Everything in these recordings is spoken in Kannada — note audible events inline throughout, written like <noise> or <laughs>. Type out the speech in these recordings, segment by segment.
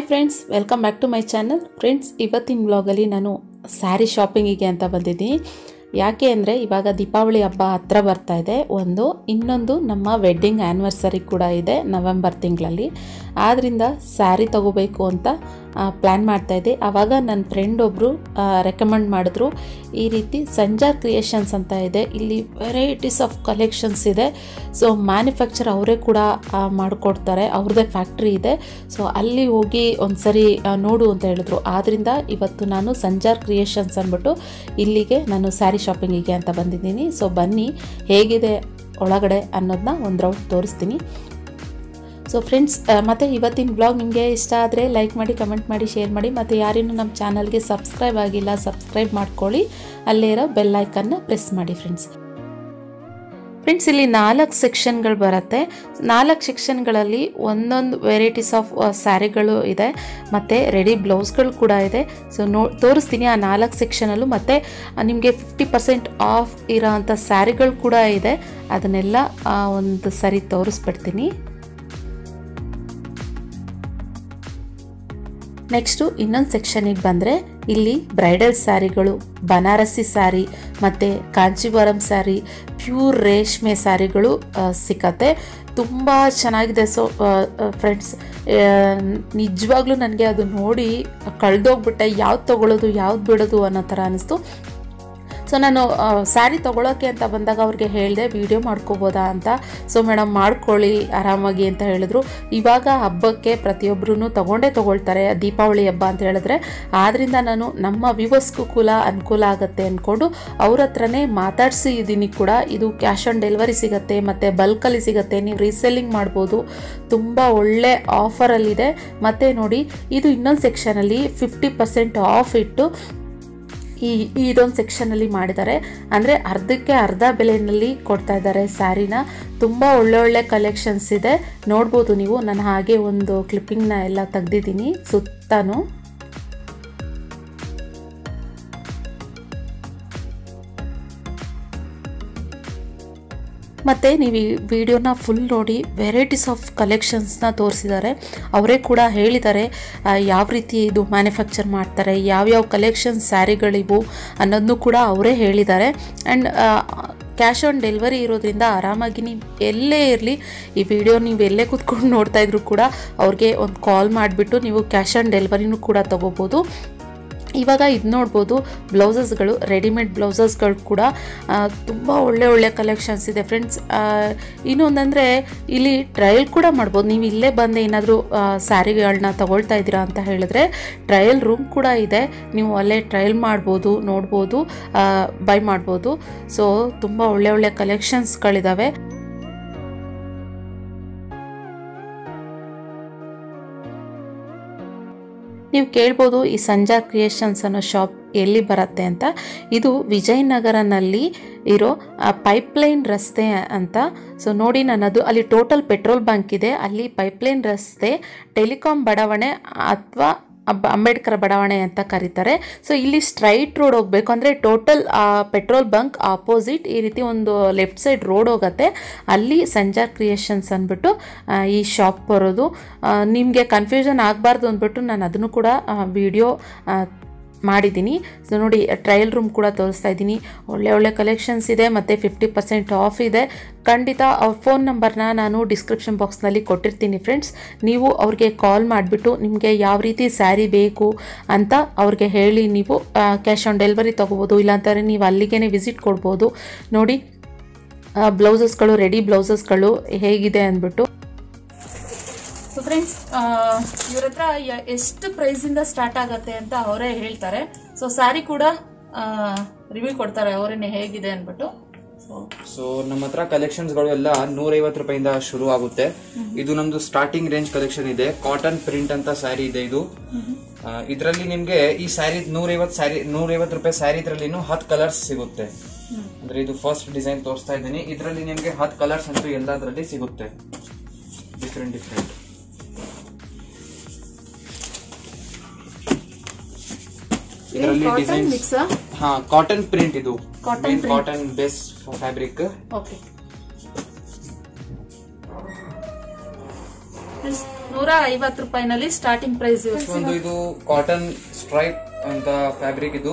Hi friends welcome back to my channel friends ಇವತ್ತಿನ ವ್ಲಾಗಲ್ಲಿ ನಾನು ಸ್ಯಾರಿ ಶಾಪಿಂಗಿಗೆ ಅಂತ ಬಂದಿದ್ದೀನಿ. ಯಾಕೆ ಅಂದರೆ ಇವಾಗ ದೀಪಾವಳಿ ಹಬ್ಬ ಹತ್ರ ಬರ್ತಾ ಇದೆ. ಒಂದು, ಇನ್ನೊಂದು ನಮ್ಮ ವೆಡ್ಡಿಂಗ್ ಆ್ಯನಿವರ್ಸರಿ ಕೂಡ ಇದೆ ನವೆಂಬರ್ ತಿಂಗಳಲ್ಲಿ. ಆದ್ದರಿಂದ ಸ್ಯಾರಿ ತಗೋಬೇಕು ಅಂತ ಪ್ಲ್ಯಾನ್ ಮಾಡ್ತಾ ಇದ್ದೆ. ಆವಾಗ ನನ್ನ ಫ್ರೆಂಡ್ ಒಬ್ಬರು ರೆಕಮೆಂಡ್ ಮಾಡಿದ್ರು. ಈ ರೀತಿ ಸಂಜಾರ್ ಕ್ರಿಯೇಷನ್ಸ್ ಅಂತ ಇದೆ. ಇಲ್ಲಿ ವೆರೈಟೀಸ್ ಆಫ್ ಕಲೆಕ್ಷನ್ಸ್ ಇದೆ. ಸೊ ಮ್ಯಾನುಫ್ಯಾಕ್ಚರ್ ಅವರೇ ಕೂಡ ಮಾಡಿಕೊಡ್ತಾರೆ. ಅವ್ರದ್ದೇ ಫ್ಯಾಕ್ಟ್ರಿ ಇದೆ. ಸೊ ಅಲ್ಲಿ ಹೋಗಿ ಒಂದು ಸರಿ ನೋಡು ಅಂತ ಹೇಳಿದ್ರು. ಆದ್ದರಿಂದ ಇವತ್ತು ನಾನು ಸಂಜಾರ್ ಕ್ರಿಯೇಷನ್ಸ್ ಅಂದ್ಬಿಟ್ಟು ಇಲ್ಲಿಗೆ ನಾನು ಸ್ಯಾರಿ ಶಾಪಿಂಗಿಗೆ ಅಂತ ಬಂದಿದ್ದೀನಿ. ಸೊ ಬನ್ನಿ, ಹೇಗಿದೆ ಒಳಗಡೆ ಅನ್ನೋದನ್ನ ಒಂದು ರೌಂಡ್ ತೋರಿಸ್ತೀನಿ. ಸೊ ಫ್ರೆಂಡ್ಸ್ ಮತ್ತು ಇವತ್ತಿನ ಬ್ಲಾಗ್ ನಿಮಗೆ ಇಷ್ಟ ಆದರೆ ಲೈಕ್ ಮಾಡಿ ಕಮೆಂಟ್ ಮಾಡಿ ಶೇರ್ ಮಾಡಿ, ಮತ್ತು ಯಾರಿನ್ನೂ ನಮ್ಮ ಚಾನಲ್ಗೆ ಸಬ್ಸ್ಕ್ರೈಬ್ ಆಗಿಲ್ಲ ಸಬ್ಸ್ಕ್ರೈಬ್ ಮಾಡ್ಕೊಳ್ಳಿ. ಅಲ್ಲೇ ಇರೋ ಬೆಲ್ ಐಕನ್ನ ಪ್ರೆಸ್ ಮಾಡಿ ಫ್ರೆಂಡ್ಸ್ ಫ್ರೆಂಡ್ಸ್ ಇಲ್ಲಿ ನಾಲ್ಕು ಸೆಕ್ಷನ್ಗಳು ಬರುತ್ತೆ. ನಾಲ್ಕು ಸೆಕ್ಷನ್ಗಳಲ್ಲಿ ಒಂದೊಂದು ವೆರೈಟೀಸ್ ಆಫ್ ಸ್ಯಾರಿಗಳು ಇದೆ. ಮತ್ತು ರೆಡಿ ಬ್ಲೌಸ್ಗಳು ಕೂಡ ಇದೆ. ಸೊ ನೋ, ತೋರಿಸ್ತೀನಿ ಆ ನಾಲ್ಕು ಸೆಕ್ಷನಲ್ಲೂ ಮತ್ತು ನಿಮಗೆ ಫಿಫ್ಟಿ ಪರ್ಸೆಂಟ್ ಆಫ್ ಇರೋ ಅಂಥ ಸ್ಯಾರಿಗಳು ಕೂಡ ಇದೆ. ಅದನ್ನೆಲ್ಲ ಒಂದು ಸರಿ ತೋರಿಸ್ಬಿಡ್ತೀನಿ. ನೆಕ್ಸ್ಟು ಇನ್ನೊಂದು ಸೆಕ್ಷನಿಗೆ ಬಂದರೆ ಇಲ್ಲಿ ಬ್ರೈಡಲ್ ಸ್ಯಾರಿಗಳು ಬನಾರಸಿ ಸ್ಯಾರಿ ಮತ್ತು ಕಾಂಚೀವರಂ ಸ್ಯಾರಿ ಪ್ಯೂರ್ ರೇಷ್ಮೆ ಸ್ಯಾರಿಗಳು ಸಿಕ್ಕತ್ತೆ. ತುಂಬ ಚೆನ್ನಾಗಿದೆ. ಸೊ ಫ್ರೆಂಡ್ಸ್ ನಿಜವಾಗ್ಲೂ ನನಗೆ ಅದು ನೋಡಿ ಕಳೆದೋಗ್ಬಿಟ್ಟೆ. ಯಾವ್ದು ತೊಗೊಳ್ಳೋದು ಯಾವ್ದು ಬಿಡೋದು ಅನ್ನೋ ಥರ ಅನ್ನಿಸ್ತು ಸೊ ನಾನು ಸ್ಯಾರಿ ತೊಗೊಳೋಕ್ಕೆ ಅಂತ ಬಂದಾಗ ಅವ್ರಿಗೆ ಹೇಳಿದೆ, ವಿಡಿಯೋ ಮಾಡ್ಕೋಬೋದಾ ಅಂತ. ಸೊ ಮೇಡಮ್ ಮಾಡ್ಕೊಳ್ಳಿ, ಆರಾಮಾಗಿ ಅಂತ ಹೇಳಿದ್ರು. ಇವಾಗ ಹಬ್ಬಕ್ಕೆ ಪ್ರತಿಯೊಬ್ಬರೂ ತಗೊಂಡೇ ತೊಗೊಳ್ತಾರೆ, ದೀಪಾವಳಿ ಹಬ್ಬ ಅಂತ ಹೇಳಿದ್ರೆ. ಆದ್ದರಿಂದ ನಾನು ನಮ್ಮ ವ್ಯೂವರ್ಸ್ಗೂ ಕುಲ ಅನುಕೂಲ ಆಗುತ್ತೆ ಅಂದ್ಕೊಂಡು ಅವ್ರ ಹತ್ರನೇ ಮಾತಾಡಿಸಿ ಇದ್ದೀನಿ ಕೂಡ. ಇದು ಕ್ಯಾಶ್ ಆನ್ ಡೆಲಿವರಿ ಸಿಗುತ್ತೆ, ಮತ್ತು ಬಲ್ಕಲ್ಲಿ ಸಿಗುತ್ತೆ, ನೀವು ರೀಸೆಲ್ಲಿಂಗ್ ಮಾಡ್ಬೋದು. ತುಂಬ ಒಳ್ಳೆ ಆಫರಲ್ಲಿದೆ ಮತ್ತು ನೋಡಿ, ಇದು ಇನ್ನೊಂದು ಸೆಕ್ಷನಲ್ಲಿ ಫಿಫ್ಟಿ ಪರ್ಸೆಂಟ್ ಆಫ್ ಇಟ್ಟು ಈ ಇದೊಂದು ಸೆಕ್ಷನಲ್ಲಿ ಮಾಡಿದ್ದಾರೆ. ಅಂದರೆ ಅರ್ಧಕ್ಕೆ ಅರ್ಧ ಬೆಲೆಯಲ್ಲಿ ಕೊಡ್ತಾ ಇದ್ದಾರೆ ಸ್ಯಾರಿನ. ತುಂಬ ಒಳ್ಳೊಳ್ಳೆ ಒಳ್ಳೆ ಕಲೆಕ್ಷನ್ಸ್ ಇದೆ. ನೋಡ್ಬೋದು ನೀವು. ನಾನು ಹಾಗೆ ಒಂದು ಕ್ಲಿಪ್ಪಿಂಗ್ನ ಎಲ್ಲ ತೆಗ್ದಿದ್ದೀನಿ ಸುತ್ತಾನು. ಮತ್ತು ನೀವು ಈ ವಿಡಿಯೋನ ಫುಲ್ ನೋಡಿ ವೆರೈಟೀಸ್ ಆಫ್ ಕಲೆಕ್ಷನ್ಸ್ನ ತೋರಿಸಿದ್ದಾರೆ ಅವರೇ ಕೂಡ ಹೇಳಿದ್ದಾರೆ ಯಾವ ರೀತಿ ಇದು ಮ್ಯಾನುಫ್ಯಾಕ್ಚರ್ ಮಾಡ್ತಾರೆ, ಯಾವ್ಯಾವ ಕಲೆಕ್ಷನ್ ಸ್ಯಾರಿಗಳಿವು ಅನ್ನೋದನ್ನು ಕೂಡ ಅವರೇ ಹೇಳಿದ್ದಾರೆ ಆ್ಯಂಡ್ ಕ್ಯಾಶ್ ಆನ್ ಡೆಲಿವರಿ ಇರೋದ್ರಿಂದ ಆರಾಮಾಗಿ ನೀವು ಎಲ್ಲೇ ಇರಲಿ, ಈ ವಿಡಿಯೋ ನೀವು ಎಲ್ಲೇ ಕೂತ್ಕೊಂಡು ನೋಡ್ತಾ ಇದ್ರು ಕೂಡ ಅವ್ರಿಗೆ ಒಂದು ಕಾಲ್ ಮಾಡಿಬಿಟ್ಟು ನೀವು ಕ್ಯಾಶ್ ಆನ್ ಡೆಲಿವರಿನೂ ಕೂಡ ತೊಗೋಬೋದು. ಇವಾಗ ಇದು ನೋಡ್ಬೋದು, ಬ್ಲೌಸಸ್ಗಳು, ರೆಡಿಮೇಡ್ ಬ್ಲೌಸಸ್ಗಳು ಕೂಡ ತುಂಬ ಒಳ್ಳೆ ಒಳ್ಳೆ ಕಲೆಕ್ಷನ್ಸ್ ಇದೆ. ಫ್ರೆಂಡ್ಸ್ ಇನ್ನೊಂದಂದರೆ ಇಲ್ಲಿ ಟ್ರಯಲ್ ಕೂಡ ಮಾಡ್ಬೋದು. ನೀವು ಇಲ್ಲೇ ಬಂದು ಏನಾದರೂ ಸ್ಯಾರಿಗಳನ್ನ ತಗೊಳ್ತಾ ಇದ್ದೀರಾ ಅಂತ ಹೇಳಿದ್ರೆ ಟ್ರಯಲ್ ರೂಮ್ ಕೂಡ ಇದೆ. ನೀವು ಅಲ್ಲೇ ಟ್ರಯಲ್ ಮಾಡ್ಬೋದು, ನೋಡ್ಬೋದು ಬೈ ಮಾಡ್ಬೋದು. ಸೊ ತುಂಬ ಒಳ್ಳೆ ಒಳ್ಳೆ ಕಲೆಕ್ಷನ್ಸ್ಗಳಿದ್ದಾವೆ ನೀವು ಕೇಳ್ಬೋದು ಈ ಸಂಜಾ ಕ್ರಿಯೇಷನ್ಸ್ ಅನ್ನೋ ಶಾಪ್ ಎಲ್ಲಿ ಬರುತ್ತೆ ಅಂತ. ಇದು ವಿಜಯನಗರನಲ್ಲಿ ಇರೋ ಪೈಪ್ಲೈನ್ ರಸ್ತೆ ಅಂತ. ಸೊ ನೋಡಿ ನಾನು ಅದು ಅಲ್ಲಿ ಟೋಟಲ್ ಪೆಟ್ರೋಲ್ ಬಂಕ್ ಇದೆ. ಅಲ್ಲಿ ಪೈಪ್ಲೈನ್ ರಸ್ತೆ ಟೆಲಿಕಾಂ ಬಡಾವಣೆ ಅಥವಾ ಅಬ್ ಅಂಬೇಡ್ಕರ್ ಬಡಾವಣೆ ಅಂತ ಕರೀತಾರೆ. ಸೊ ಇಲ್ಲಿ ಸ್ಟ್ರೈಟ್ ರೋಡ್ ಹೋಗಬೇಕು ಅಂದರೆ ಟೋಟಲ್ ಪೆಟ್ರೋಲ್ ಬಂಕ್ ಆಪೋಸಿಟ್ ಈ ರೀತಿ ಒಂದು ಲೆಫ್ಟ್ ಸೈಡ್ ರೋಡ್ ಹೋಗುತ್ತೆ. ಅಲ್ಲಿ ಸಂಜಾರ್ ಕ್ರಿಯೇಷನ್ಸ್ ಅಂದ್ಬಿಟ್ಟು ಈ ಶಾಪ್ ಬರೋದು. ನಿಮಗೆ ಕನ್ಫ್ಯೂಷನ್ ಆಗಬಾರ್ದು ಅಂದ್ಬಿಟ್ಟು ನಾನು ಅದನ್ನು ಕೂಡ ವಿಡಿಯೋ ಮಾಡಿದ್ದೀನಿ. ಸೊ ನೋಡಿ ಟ್ರಯಲ್ ರೂಮ್ ಕೂಡ ತೋರಿಸ್ತಾ ಇದ್ದೀನಿ. ಒಳ್ಳೆ ಒಳ್ಳೆ ಕಲೆಕ್ಷನ್ಸ್ ಇದೆ, ಮತ್ತು ಫಿಫ್ಟಿ ಪರ್ಸೆಂಟ್ ಆಫ್ ಇದೆ. ಖಂಡಿತ ಅವ್ರ ಫೋನ್ ನಂಬರ್ನ ನಾನು ಡಿಸ್ಕ್ರಿಪ್ಷನ್ ಬಾಕ್ಸ್ನಲ್ಲಿ ಕೊಟ್ಟಿರ್ತೀನಿ ಫ್ರೆಂಡ್ಸ್ ನೀವು ಅವ್ರಿಗೆ ಕಾಲ್ ಮಾಡಿಬಿಟ್ಟು ನಿಮಗೆ ಯಾವ ರೀತಿ ಸ್ಯಾರಿ ಬೇಕು ಅಂತ ಅವ್ರಿಗೆ ಹೇಳಿ, ನೀವು ಕ್ಯಾಶ್ ಆನ್ ಡೆಲಿವರಿ ತೊಗೋಬೋದು ಇಲ್ಲಾಂತಾರೆ ನೀವು ಅಲ್ಲಿಗೆ ವಿಸಿಟ್ ಕೊಡ್ಬೋದು. ನೋಡಿ ಬ್ಲೌಸಸ್ಗಳು ರೆಡಿ ಬ್ಲೌಸಸ್ಗಳು ಹೇಗಿದೆ ಅಂದ್ಬಿಟ್ಟು. ಸೊ ಫ್ರೆಂಡ್ಸ್ ಇವ್ರ ಹತ್ರ ಎಷ್ಟು ಪ್ರೈಸಿಂದ ಸ್ಟಾರ್ಟ್ ಆಗುತ್ತೆ ಅಂತ ಅವರೇ ಹೇಳ್ತಾರೆ. ಸೊ ಸ್ಯಾರಿ ಕೂಡ ರಿವ್ಯೂ ಕೊಡ್ತಾರೆ. ಅವರೇನೆ ಹೇಗಿದೆ ಅಂದ್ಬಿಟ್ಟು ಸೊ ಸೊ ನಮ್ಮ ಹತ್ರ ಕಲೆಕ್ಷನ್ಸ್ಗಳು ಎಲ್ಲ ನೂರೈವತ್ತು ರೂಪಾಯಿಂದ ಶುರು ಆಗುತ್ತೆ. ಇದು ನಮ್ದು ಸ್ಟಾರ್ಟಿಂಗ್ ರೇಂಜ್ ಕಲೆಕ್ಷನ್ ಇದೆ. ಕಾಟನ್ ಪ್ರಿಂಟ್ ಅಂತ ಸ್ಯಾರಿ ಇದೆ ಇದು. ಇದರಲ್ಲಿ ನಿಮ್ಗೆ ಈ ಸ್ಯಾರಿ ನೂರೈವತ್ತು ಸ್ಯಾರಿ ನೂರೈವತ್ತು ರೂಪಾಯಿ ಸ್ಯಾರಿ ಇದ್ರಲ್ಲಿನೂ ಹತ್ತು ಕಲರ್ಸ್ ಸಿಗುತ್ತೆ. ಅಂದ್ರೆ ಇದು ಫಸ್ಟ್ ಡಿಸೈನ್ ತೋರಿಸ್ತಾ ಇದ್ದೀನಿ. ಇದರಲ್ಲಿ ನಿಮ್ಗೆ ಹತ್ತು ಕಲರ್ಸ್ ಅಂತೂ ಎಲ್ಲದರಲ್ಲಿ ಸಿಗುತ್ತೆ. ಡಿಫ್ರೆಂಟ್ ಡಿಫ್ರೆಂಟ್ ಇದರಲ್ಲಿ ಡಿಸೈನ್ ಹಾ ಕಾಟನ್ ಪ್ರಿಂಟ್ ಇದು. ಕಾಟನ್ ಬೆಸ್ಟ್ ಫ್ಯಾಬ್ರಿಕ್ ಓಕೆ ನೂರ ಐವತ್ತು ರೂಪಾಯಿನಲ್ಲಿ ಸ್ಟಾರ್ಟಿಂಗ್ ಪ್ರೈಸ್ ಒಂದು ಇದು ಕಾಟನ್ ಸ್ಟ್ರೈಪ್ ಅಂತ ಫ್ಯಾಬ್ರಿಕ್ ಇದು.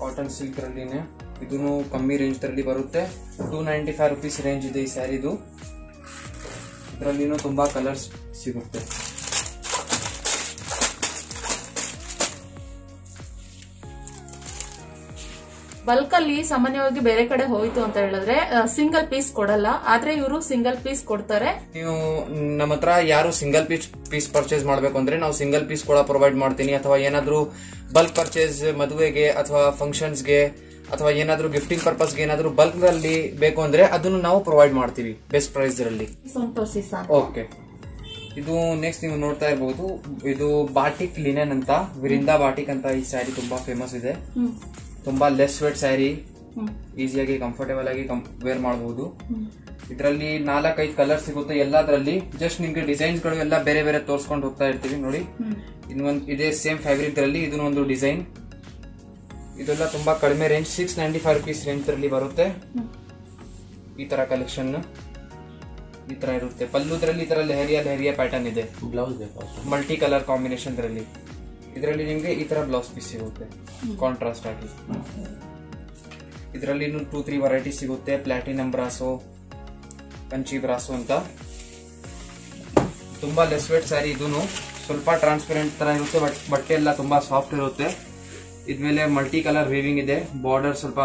ಕಾಟನ್ ಸಿಲ್ಕ್ ರಲ್ಲಿನೇ ಇದೂ ಕಮ್ಮಿ ರೇಂಜ್ ತರಲ್ಲಿ ಬರುತ್ತೆ. Two ninety five rupees range ಇದೆ ಈ ಸ್ಯಾರಿದು ಇದರಲ್ಲಿನೂ ತುಂಬಾ ಕಲರ್ಸ್ ಸಿಗುತ್ತೆ. ಬಲ್ಕ್ ಅಲ್ಲಿ ಸಾಮಾನ್ಯವಾಗಿ ಬೇರೆ ಕಡೆ ಹೋಯ್ತು ಅಂತ ಹೇಳಿದ್ರೆ ಸಿಂಗಲ್ ಪೀಸ್ ಕೊಡಲ್ಲ. ಆದ್ರೆ ಇವರು ಸಿಂಗಲ್ ಪೀಸ್ ಕೊಡ್ತಾರೆ. ನೀವು ನಮ್ಮ ಹತ್ರ ಯಾರು ಸಿಂಗಲ್ ಪೀಸ್ ಪೀಸ್ ಪರ್ಚೇಸ್ ಮಾಡಬೇಕು ಅಂದ್ರೆ ನಾವು ಸಿಂಗಲ್ ಪೀಸ್ ಕೂಡ ಪ್ರೊವೈಡ್ ಮಾಡ್ತೀನಿ. ಅಥವಾ ಏನಾದ್ರೂ ಬಲ್ಕ್ ಪರ್ಚೇಸ್ ಮದುವೆಗೆ ಅಥವಾ ಫಂಕ್ಷನ್ಸ್ಗೆ ಅಥವಾ ಏನಾದ್ರೂ ಗಿಫ್ಟಿಂಗ್ ಪರ್ಪಸ್ಗೆ ಏನಾದ್ರೂ ಬಲ್ಕ್ ಅಲ್ಲಿ ಬೇಕು ಅಂದ್ರೆ ಅದನ್ನು ನಾವು ಪ್ರೊವೈಡ್ ಮಾಡ್ತೀವಿ ಬೆಸ್ಟ್ ಪ್ರೈಸ್ ಅಲ್ಲಿ ಓಕೆ ಇದು ನೆಕ್ಸ್ಟ್ ನೀವು ನೋಡ್ತಾ ಇರಬಹುದು ಇದು ಬಾಟಿಕ್ ಲಿನೆನ್ ಅಂತ ವಿರಿಂದ ಬಾಟಿಕ್ ಅಂತ ಈ ಸ್ಯಾರಿ ತುಂಬಾ ಫೇಮಸ್ ಇದೆ. ತುಂಬಾ ಲೆಸ್ ವೆಟ್ ಸ್ಯಾರಿ ಈಸಿಯಾಗಿ ಕಂಫರ್ಟೇಬಲ್ ಆಗಿ ವೇರ್ ಮಾಡಬಹುದು ಇದರಲ್ಲಿ ನಾಲ್ಕೈದು ಕಲರ್ ಸಿಗುತ್ತೆ ಎಲ್ಲದರಲ್ಲಿ. ಜಸ್ಟ್ ನಿಮ್ಗೆ ಡಿಸೈನ್ಸ್ಗಳು ಎಲ್ಲ ಬೇರೆ ಬೇರೆ ತೋರಿಸ್ಕೊಂಡು ಹೋಗ್ತಾ ಇರ್ತೀವಿ ನೋಡಿ. ಇನ್ನೊಂದು ಇದೇ ಸೇಮ್ ಫ್ಯಾಬ್ರಿಕ್ ರಲ್ಲಿ ಇದನ್ನ ಒಂದು ಡಿಸೈನ್ ಇದೆಲ್ಲ ತುಂಬಾ ಕಡಿಮೆ range six ninety five rupees range ರಲ್ಲಿ ಬರುತ್ತೆ ಈ ತರ ಕಲೆಕ್ಷನ್ ಈ ತರ ಇರುತ್ತೆ. ಪಲ್ಲುದ್ರಲ್ಲಿ ಈ ತರ ಲೆಹರಿಯಾ ಲೆಹರಿಯಾ ಪ್ಯಾಟರ್ನ್ ಇದೆ. ಬ್ಲೌಸ್ ಬೇಕಾ ಮಲ್ಟಿ ಕಲರ್ ಕಾಂಬಿನೇಷನ್ ಇದರಲ್ಲಿ ಇದರಲ್ಲಿ ನಿಮಗೆ ಈ ತರ ಬ್ಲೌಸ್ ಪೀಸ್ ಸಿಗುತ್ತೆ. ಕಾಂಟ್ರಾಸ್ಟ್ ಆಗಿ. ಇದರಲ್ಲಿ ಟೂ ತ್ರೀ ವೆರೈಟಿ ಸಿಗುತ್ತೆ. ಪ್ಲಾಟಿನಮ್ ಬ್ರಾಸು ಕಂಚಿ ಬ್ರಾಸು ಅಂತ. ತುಂಬಾ ಲೆಸ್ ವೇಟ್ ಸ್ಯಾರಿ ಇದೂ ಸ್ವಲ್ಪ ಟ್ರಾನ್ಸ್ಪರೆಂಟ್ ತರ ಇರುತ್ತೆ ಬಟ್ ಬಟ್ಟೆ ಎಲ್ಲ ತುಂಬಾ ಸಾಫ್ಟ್ ಇರುತ್ತೆ. ಇದ್ಮೇಲೆ ಮಲ್ಟಿ ಕಲರ್ ವೇವಿಂಗ್ ಇದೆ. ಬಾರ್ಡರ್ ಸ್ವಲ್ಪ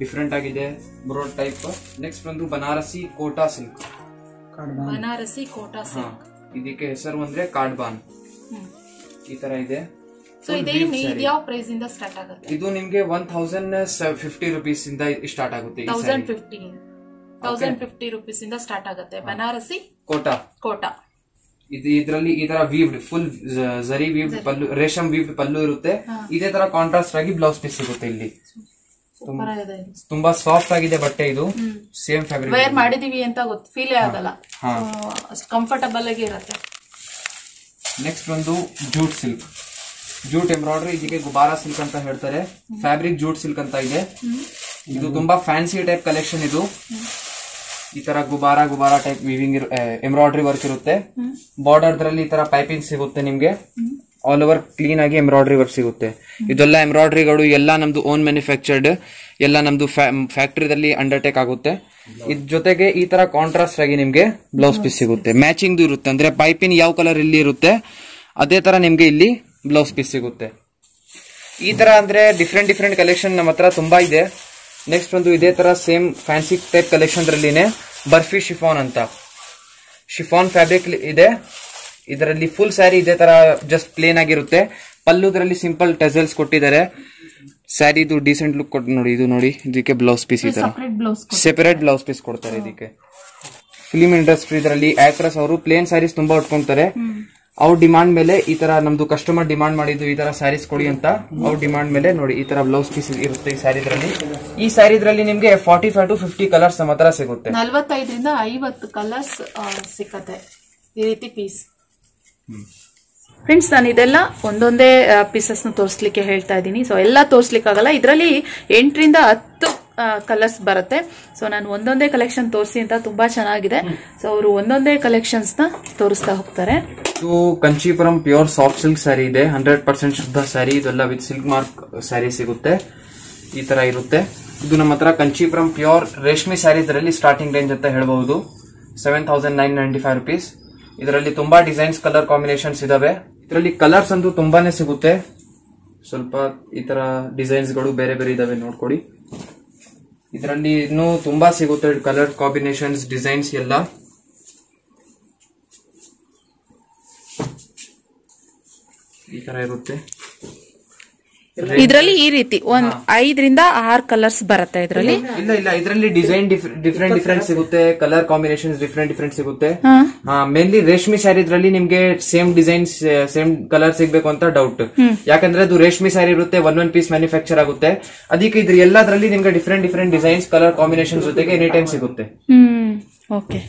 ಡಿಫ್ರೆಂಟ್ ಆಗಿದೆ. ಬ್ರೋಡ್ ಟೈಪ್ ನೆಕ್ಸ್ಟ್ ಬಂದು ಬನಾರಸಿ ಕೋಟಾ ಸಿಲ್ಕ್ ಬನಾರಸಿ ಕೋಟಾ ಸಿಲ್ಕ್ ಇದಕ್ಕೆ ಹೆಸರು ಅಂದ್ರೆ ಕಾಡ್ಬಾನ್ ಈ ತರ ಇದೆ. ಸೊ ಇದೇ ಯಾವ ಪ್ರೈಸ್ ಇಂದ ಸ್ಟಾರ್ಟ್ ಆಗುತ್ತೆ? ಇದು ನಿಮ್ಗೆ ಒನ್ ತೌಸಂಡ್ ಫಿಫ್ಟಿ ರುಪೀಸ್ ಇಂದ ಸ್ಟಾರ್ಟ್ ಆಗುತ್ತೆ thousand fifty thousand fifty rupees ಇಂದ ಸ್ಟಾರ್ಟ್ ಆಗುತ್ತೆ. ಬನಾರಸಿ ಕೋಟಾ. ಕೋಟಾ. ಇದು ಇದರಲ್ಲಿ ಈ ತರ weaved full zari weaved pallu Resham weave pallu ಇರುತ್ತೆ. ಇದೇ ತರ ಕಾಂಟ್ರಾಸ್ಟ್ ಆಗಿ ಬ್ಲೌಸ್ ಪೀಸ್ ಸಿಗುತ್ತೆ ಇಲ್ಲಿ. ತುಂಬಾ ಸಾಫ್ಟ್ ಆಗಿದೆ ಬಟ್ಟೆ ಇದು. ಸೇಮ್ ಫ್ಯಾಬ್ರಿಕ್ ವೇರ್ ಮಾಡಿದೀವಿ ಅಂತ ಗೊತ್ತು ಫೀಲೇ ಆಗಲ್ಲ. ಕಂಫರ್ಟಬಲ್ ಆಗಿ ಇರುತ್ತೆ. ನೆಕ್ಸ್ಟ್ ಒಂದು ಜೂಟ್ ಸಿಲ್ಕ್ ಜೂಟ್ ಎಂಬ್ರಾಯ್ಡ್ರಿ ಇದಕ್ಕೆ ಗುಬಾರಾ ಸಿಲ್ಕ್ ಅಂತ ಹೇಳ್ತಾರೆ. ಫ್ಯಾಬ್ರಿಕ್ ಜೂಟ್ ಸಿಲ್ಕ್ ಅಂತ ಇದೆ. ಇದು ತುಂಬಾ ಫ್ಯಾನ್ಸಿ ಟೈಪ್ ಕಲೆಕ್ಷನ್ ಇದು. ಈ ತರ ಗುಬಾರಾ ಗುಬಾರಾ ಟೈಪ್ ವಿವಿಂಗ್ ಎಂಬ್ರಾಯ್ಡ್ರಿ ವರ್ಕ್ ಇರುತ್ತೆ. ಬಾರ್ಡರ್ ದ್ರಲ್ಲಿ ಈ ತರ ಪೈಪಿಂಗ್ ಸಿಗುತ್ತೆ ನಿಮ್ಗೆ. ಆಲ್ ಓವರ್ ಕ್ಲೀನ್ ಆಗಿ ಎಂಬ್ರಾಯ್ಡ್ರಿ ವರ್ಕ್ ಸಿಗುತ್ತೆ. ಇದೆಲ್ಲ ಎಂಬ್ರಾಯ್ಡ್ರಿಗಳು ಎಲ್ಲ ನಮ್ದು ಓನ್ ಮ್ಯಾನುಫ್ಯಾಕ್ಚರ್ಡ್ ಎಲ್ಲ ನಮ್ದು ಫ್ಯಾಕ್ಟ್ರಿದಲ್ಲಿ ಅಂಡರ್ಟೇಕ್ ಆಗುತ್ತೆ. ಇದ್ ಜೊತೆಗೆ ಈ ತರ ಕಾಂಟ್ರಾಸ್ಟ್ ಆಗಿ ನಿಮ್ಗೆ ಬ್ಲೌಸ್ ಪೀಸ್ ಸಿಗುತ್ತೆ. ಮ್ಯಾಚಿಂಗ್ ಇರುತ್ತೆ. ಅಂದ್ರೆ ಪೈಪಿನ್ ಯಾವ ಕಲರ್ ಇಲ್ಲಿ ಇರುತ್ತೆ, ಅದೇ ತರ ನಿಮ್ಗೆ ಇಲ್ಲಿ ಬ್ಲೌಸ್ ಪೀಸ್ ಸಿಗುತ್ತೆ. ಈ ತರ ಅಂದ್ರೆ ಡಿಫ್ರೆಂಟ್ ಡಿಫ್ರೆಂಟ್ ಕಲೆಕ್ಷನ್ ನಮ್ಮ ಹತ್ರ ತುಂಬಾ ಇದೆ. ನೆಕ್ಸ್ಟ್ ಒಂದು ಇದೇ ತರ ಸೇಮ್ ಫ್ಯಾನ್ಸಿ ಟೈಪ್ ಕಲೆಕ್ಷನ್ ರಲ್ಲಿನೇ ಬರ್ಫಿ ಶಿಫಾನ್ ಅಂತ. ಶಿಫಾನ್ ಫ್ಯಾಬ್ರಿಕ್ ಇದೆ. ಇದರಲ್ಲಿ ಫುಲ್ ಸ್ಯಾರಿ ಇದೇ ತರ ಜಸ್ಟ್ ಪ್ಲೇನ್ ಆಗಿರುತ್ತೆ. ಪಲ್ಲುದ್ರಲ್ಲಿ ಸಿಂಪಲ್ ಟೆಸಲ್ಸ್ ಕೊಟ್ಟಿದ್ದಾರೆ. ಸ್ಯಾರಿದು ಡೀಸೆಂಟ್ ಲುಕ್ ಕೊಟ್ಟು ನೋಡಿ ಇದು ನೋಡಿ ಇದಕ್ಕೆ ಬ್ಲೌಸ್ ಪೀಸ್ ಇದೆ ತರ. Separate blouse separate blouse piece ಕೊಡ್ತಾರೆ ಇದಕ್ಕೆ. ಫಿಲ್ಮ್ ಇಂಡಸ್ಟ್ರಿ ಇದರಲ್ಲಿ ಆಕ್ಟ್ರೆಸ್ ಅವರು ಪ್ಲೇನ್ ಸ್ಯಾರೀಸ್ ತುಂಬಾ ಉಟ್ಕೊಂತಾರೆ. ಅವ್ರ ಡಿಮಾಂಡ್ ಮೇಲೆ ಈ ತರ ನಮ್ದು ಕಸ್ಟಮರ್ ಡಿಮಾಂಡ್ ಮಾಡಿದ್ದು ಈ ತರ ಸ್ಯಾರೀಸ್ ಕೊಡಿ ಅಂತ ಅವ್ರ ಡಿಮಾಂಡ್ ಮೇಲೆ ನೋಡಿ ಈ ತರ ಬ್ಲೌಸ್ ಪೀಸ್ ಇರುತ್ತೆ ಈ ಸ್ಯಾರಿದ್ರಲ್ಲಿ ಈ ಸ್ಯಾರಿದ್ರಲ್ಲಿ ನಿಮ್ಗೆ forty five to fifty colours ನಮ್ಮ ಹತ್ರ ಸಿಗುತ್ತೆ. ನಲ್ವತ್ತೈದರಿಂದ ಐವತ್ತು ಕಲರ್ಸ್ ಸಿಕ್ಕತ್ತೆ ಈ ರೀತಿ ಪೀಸ್ ಫ್ರೆಂಡ್ಸ್ ನಾನು ಇದೆಲ್ಲ ಒಂದೊಂದೇ ಪೀಸಸ್ನ ತೋರಿಸ್ಲಿಕ್ಕೆ ಹೇಳ್ತಾ ಇದ್ದೀನಿ. ಸೊ ಎಲ್ಲ ತೋರಿಸ್ಲಿಕ್ಕಾಗಲ್ಲ. ಇದರಲ್ಲಿ ಎಂಟರಿಂದ ಹತ್ತು ಕಲರ್ಸ್ ಬರುತ್ತೆ. ಸೊ ನಾನು ಒಂದೊಂದೇ ಕಲೆಕ್ಷನ್ ತೋರಿಸಿ ಅಂತ ತುಂಬಾ ಚೆನ್ನಾಗಿದೆ. ಸೊ ಅವರು ಒಂದೊಂದೇ ಕಲೆಕ್ಷನ್ಸ್ನ ತೋರಿಸ್ತಾ ಹೋಗ್ತಾರೆ. ಇದು Kanchipuram pure soft silk sari ಇದೆ. ಹಂಡ್ರೆಡ್ ಪರ್ಸೆಂಟ್ ಶುದ್ಧ ಸ್ಯಾರಿ ಇದೆಲ್ಲ ವಿತ್ ಸಿಲ್ಕ್ ಮಾರ್ಕ್ ಸ್ಯಾರಿ ಸಿಗುತ್ತೆ. ಈ ತರ ಇರುತ್ತೆ. ಇದು ನಮ್ಮ ಹತ್ರ ಕಂಚೀಪುರಂ ಪ್ಯೂರ್ ರೇಷ್ಮೆ ಸ್ಯಾರಿ ಇದರಲ್ಲಿ ಸ್ಟಾರ್ಟಿಂಗ್ ರೇಂಜ್ ಅಂತ ಹೇಳಬಹುದು. Seven thousand nine ninety five rupees ಇದರಲ್ಲಿ ತುಂಬಾ ಡಿಸೈನ್ಸ್ ಕಲರ್ ಕಾಂಬಿನೇಷನ್ಸ್ ಇದಾವೆ. ಇದರಲ್ಲಿ ಕಲರ್ಸ್ ಅಂತೂ ತುಂಬಾನೇ ಸಿಗುತ್ತೆ. ಸ್ವಲ್ಪ ಈ ತರ ಡಿಸೈನ್ಸ್ಗಳು ಬೇರೆ ಬೇರೆ ಇದಾವೆ ನೋಡ್ಕೊಡಿ. ಇದರಲ್ಲಿ ಇನ್ನೂ ತುಂಬಾ ಸಿಗುತ್ತೆ ಕಲರ್ ಕಾಂಬಿನೇಷನ್ಸ್ ಡಿಸೈನ್ಸ್ ಎಲ್ಲ. ಈ ತರ ಇರುತ್ತೆ. ಇದರಲ್ಲಿ ಈ ರೀತಿ ಒಂದ್ ಐದರಿಂದ ಆರ್ ಕಲರ್ಸ್ ಬರುತ್ತೆ ಇದರಲ್ಲಿ. ಇಲ್ಲ ಇಲ್ಲ ಇದರಲ್ಲಿ ಡಿಸೈನ್ ಡಿಫ್ರೆಂಟ್ ಡಿಫ್ರೆಂಟ್ ಸಿಗುತ್ತೆ ಕಲರ್ ಕಾಂಬಿನೇಷನ್ ಡಿಫ್ರೆಂಟ್ ಡಿಫ್ರೆಂಟ್ ಸಿಗುತ್ತೆ. ಮೇನ್ಲಿ ರೇಷ್ಮೆ ಸ್ಯಾರಿ ಇದ್ರಲ್ಲಿ ನಿಮ್ಗೆ ಸೇಮ್ ಡಿಸೈನ್ಸ್ ಸೇಮ್ ಕಲರ್ ಸಿಗ್ಬೇಕು ಅಂತ ಡೌಟ್ ಯಾಕಂದ್ರೆ ಅದು ರೇಷ್ಮೆ ಸ್ಯಾರಿ ಇರುತ್ತೆ ಒನ್ ಒನ್ ಪೀಸ್ ಮ್ಯಾನುಫ್ಯಾಕ್ಚರ್ ಆಗುತ್ತೆ. ಅದಕ್ಕೆ ಇದ್ರ ಎಲ್ಲದರಲ್ಲಿ ನಿಮ್ಗೆ different different designs colour combination ಜೊತೆಗೆ ಎನಿ ಟೈಮ್ ಸಿಗುತ್ತೆ okay